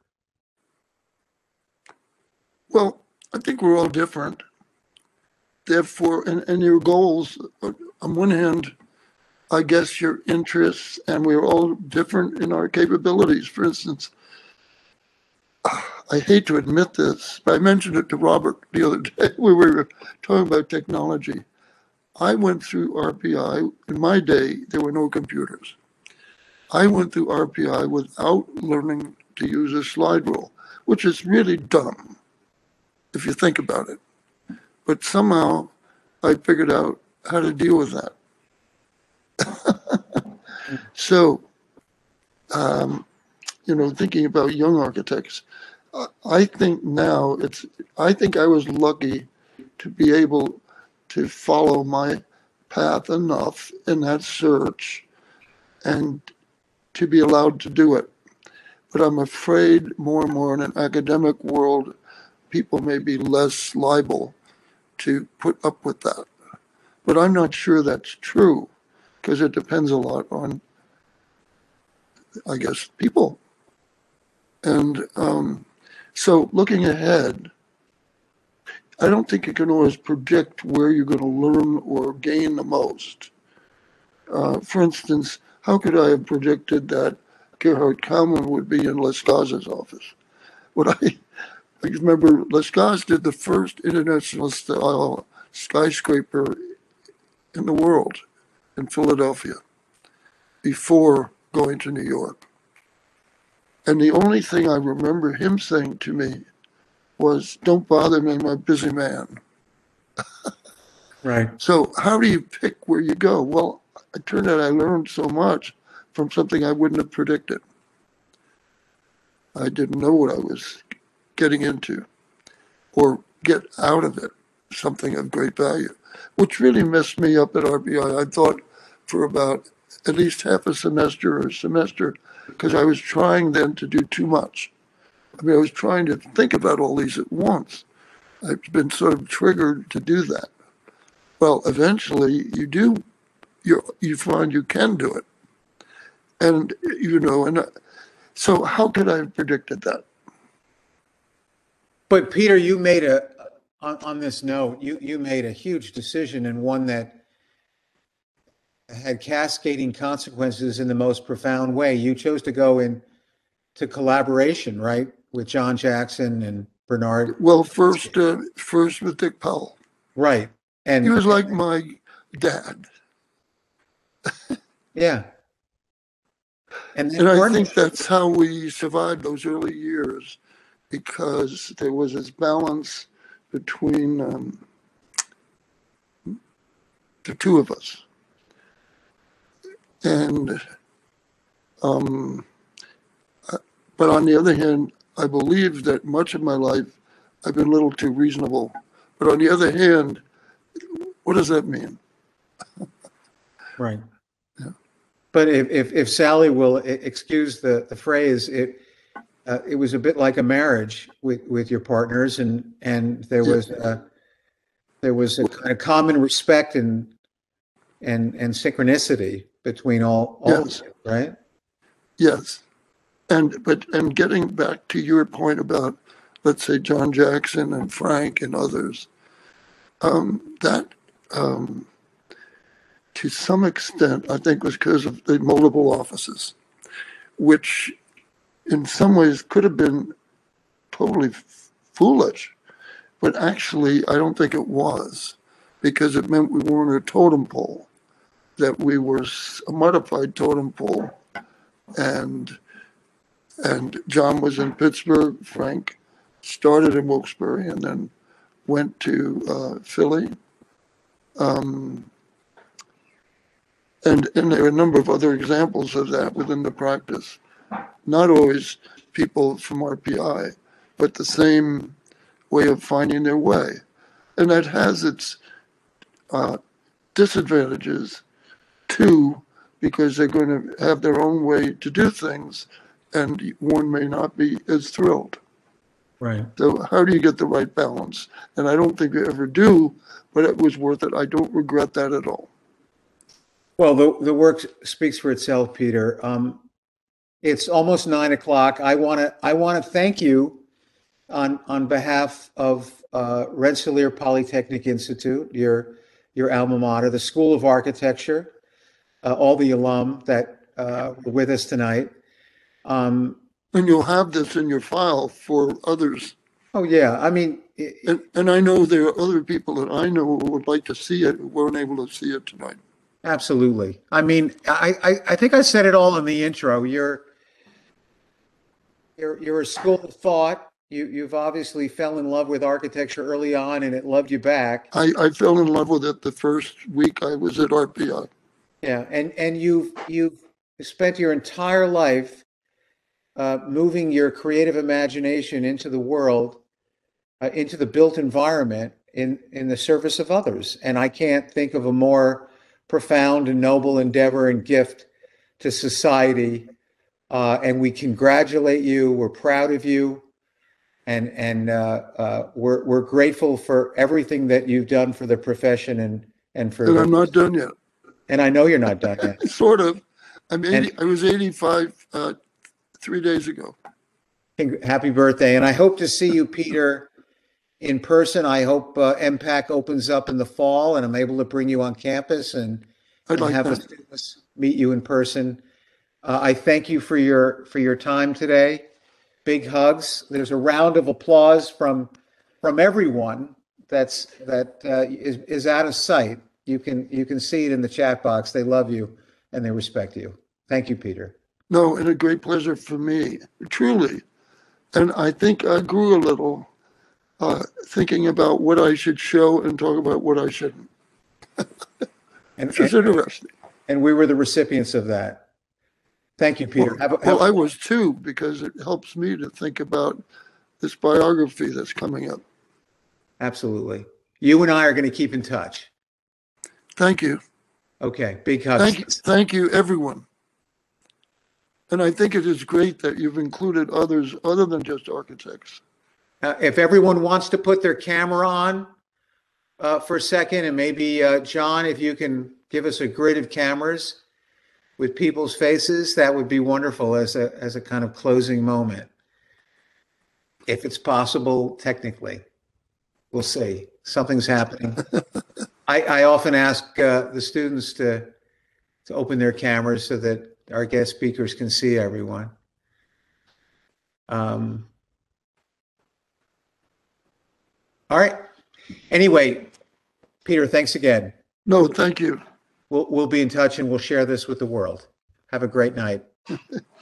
Well, I think we're all different. Therefore, and, and your goals, on one hand, I guess your interests, and we're all different in our capabilities. For instance, I hate to admit this, but I mentioned it to Robert the other day. We were talking about technology. I went through RPI. In my day, there were no computers. I went through RPI without learning to use a slide rule, which is really dumb if you think about it. But somehow I figured out how to deal with that. so, um, you know, thinking about young architects, I- think now it's, I think I was lucky to be able to follow my path enough in that search and to be allowed to do it. But I'm afraid more and more in an academic world, people may be less liable to put up with that. But I'm not sure that's true because it depends a lot on, I guess, people. And um, so looking ahead, I don't think you can always predict where you're going to learn or gain the most. Uh, for instance, how could I have predicted that Gerhard Kallmann would be in Lescaze's office? What I, I remember Lescaz did the first international style skyscraper in the world in Philadelphia before going to New York. And the only thing I remember him saying to me was, Don't bother me, I'm a busy man. Right. So, how do you pick where you go? Well, it turned out I learned so much from something I wouldn't have predicted. I didn't know what I was getting into or get out of it something of great value, which really messed me up at RPI. I thought for about at least half a semester or a semester because I was trying then to do too much. I mean, I was trying to think about all these at once. I've been sort of triggered to do that. Well, eventually you do, you you find you can do it, and you know, and uh, so how could I have predicted that? But Peter, you made a, on, on this note, you, you made a huge decision and one that had cascading consequences in the most profound way. You chose to go in to collaboration, right, with John Jackson and Bernard. Well, first, uh, first with Dick Powell, Right. And he was like my dad, yeah. And and I think that's how we survived those early years, because there was this balance between um, the two of us, and um, uh, but on the other hand, I believe that much of my life I've been a little too reasonable. But on the other hand, what does that mean? Right. Yeah. But if, if, if Sally will excuse the, the phrase, it, uh, it was a bit like a marriage with, with your partners and, and there was, uh, there was a kind of common respect and, and, and synchronicity between all, all of Yes. you, right? Yes. And, but, and getting back to your point about, let's say, John Jackson and Frank and others, um, that, um, to some extent, I think was because of the multiple offices, which in some ways could have been totally foolish, but actually, I don't think it was because it meant we weren't a totem pole, that we were a modified totem pole. And and John was in Pittsburgh. Frank started in Wilkes-Barre and then went to uh, Philly. Um, and and there are a number of other examples of that within the practice. Not always people from RPI, but the same way of finding their way, and that has its uh, disadvantages too, because they're going to have their own way to do things, and one may not be as thrilled. Right. So how do you get the right balance? And I don't think we ever do, but it was worth it. I don't regret that at all. Well, the, the work speaks for itself, Peter. Um, it's almost nine o'clock. I want to, I want to thank you on, on behalf of, uh, Rensselaer Polytechnic Institute, your, your alma mater, the School of Architecture, uh, all the alum that, uh, were with us tonight. Um, And you'll have this in your file for others. oh, yeah, I mean, And, and I know there are other people that I know who would like to see it, who weren't able to see it tonight. Absolutely. I mean, I, I, I think I said it all in the intro. You're, you're, you're a school of thought. You, you've obviously fell in love with architecture early on and it loved you back. I, I fell in love with it the first week I was at RPI. Yeah. And, and you've, you've spent your entire life uh, moving your creative imagination into the world, uh, into the built environment in, in the service of others. And I can't think of a more profound and noble endeavor and gift to society. Uh, and we congratulate you. We're proud of you. And, and uh, uh, we're, we're grateful for everything that you've done for the profession and, and for, And I'm not done yet. and I know you're not done yet. Sort of. I'm And- 80, I was 85 uh, three days ago. Happy birthday. And I hope to see you, Peter, in person. I hope uh, EMPAC opens up in the fall and I'm able to bring you on campus and I'd and like have the that. students meet you in person. Uh, I thank you for your, for your time today. Big hugs. There's a round of applause from, from everyone that's, that uh, is, is out of sight. You can, you can see it in the chat box. They love you and they respect you. Thank you, Peter. No, and a great pleasure for me, truly. And I think I grew a little uh, thinking about what I should show and talk about what I shouldn't, And, which is interesting. and we were the recipients of that. Thank you, Peter. Have a- have Well, I was too, because it helps me to think about this biography that's coming up. Absolutely. You and I are going to keep in touch. Thank you. Okay, big hugs. Thank you, thank you, everyone. And I think it is great that you've included others other than just architects. Uh, if everyone wants to put their camera on uh, for a second, and maybe uh, John, if you can give us a grid of cameras with people's faces, that would be wonderful as a as a kind of closing moment. If it's possible, technically, we'll see. Something's happening. I, I often ask uh, the students to to open their cameras so that our guest speakers can see everyone. Um, all right. Anyway, Peter, thanks again. No, thank you. We'll, we'll be in touch and we'll share this with the world. Have a great night.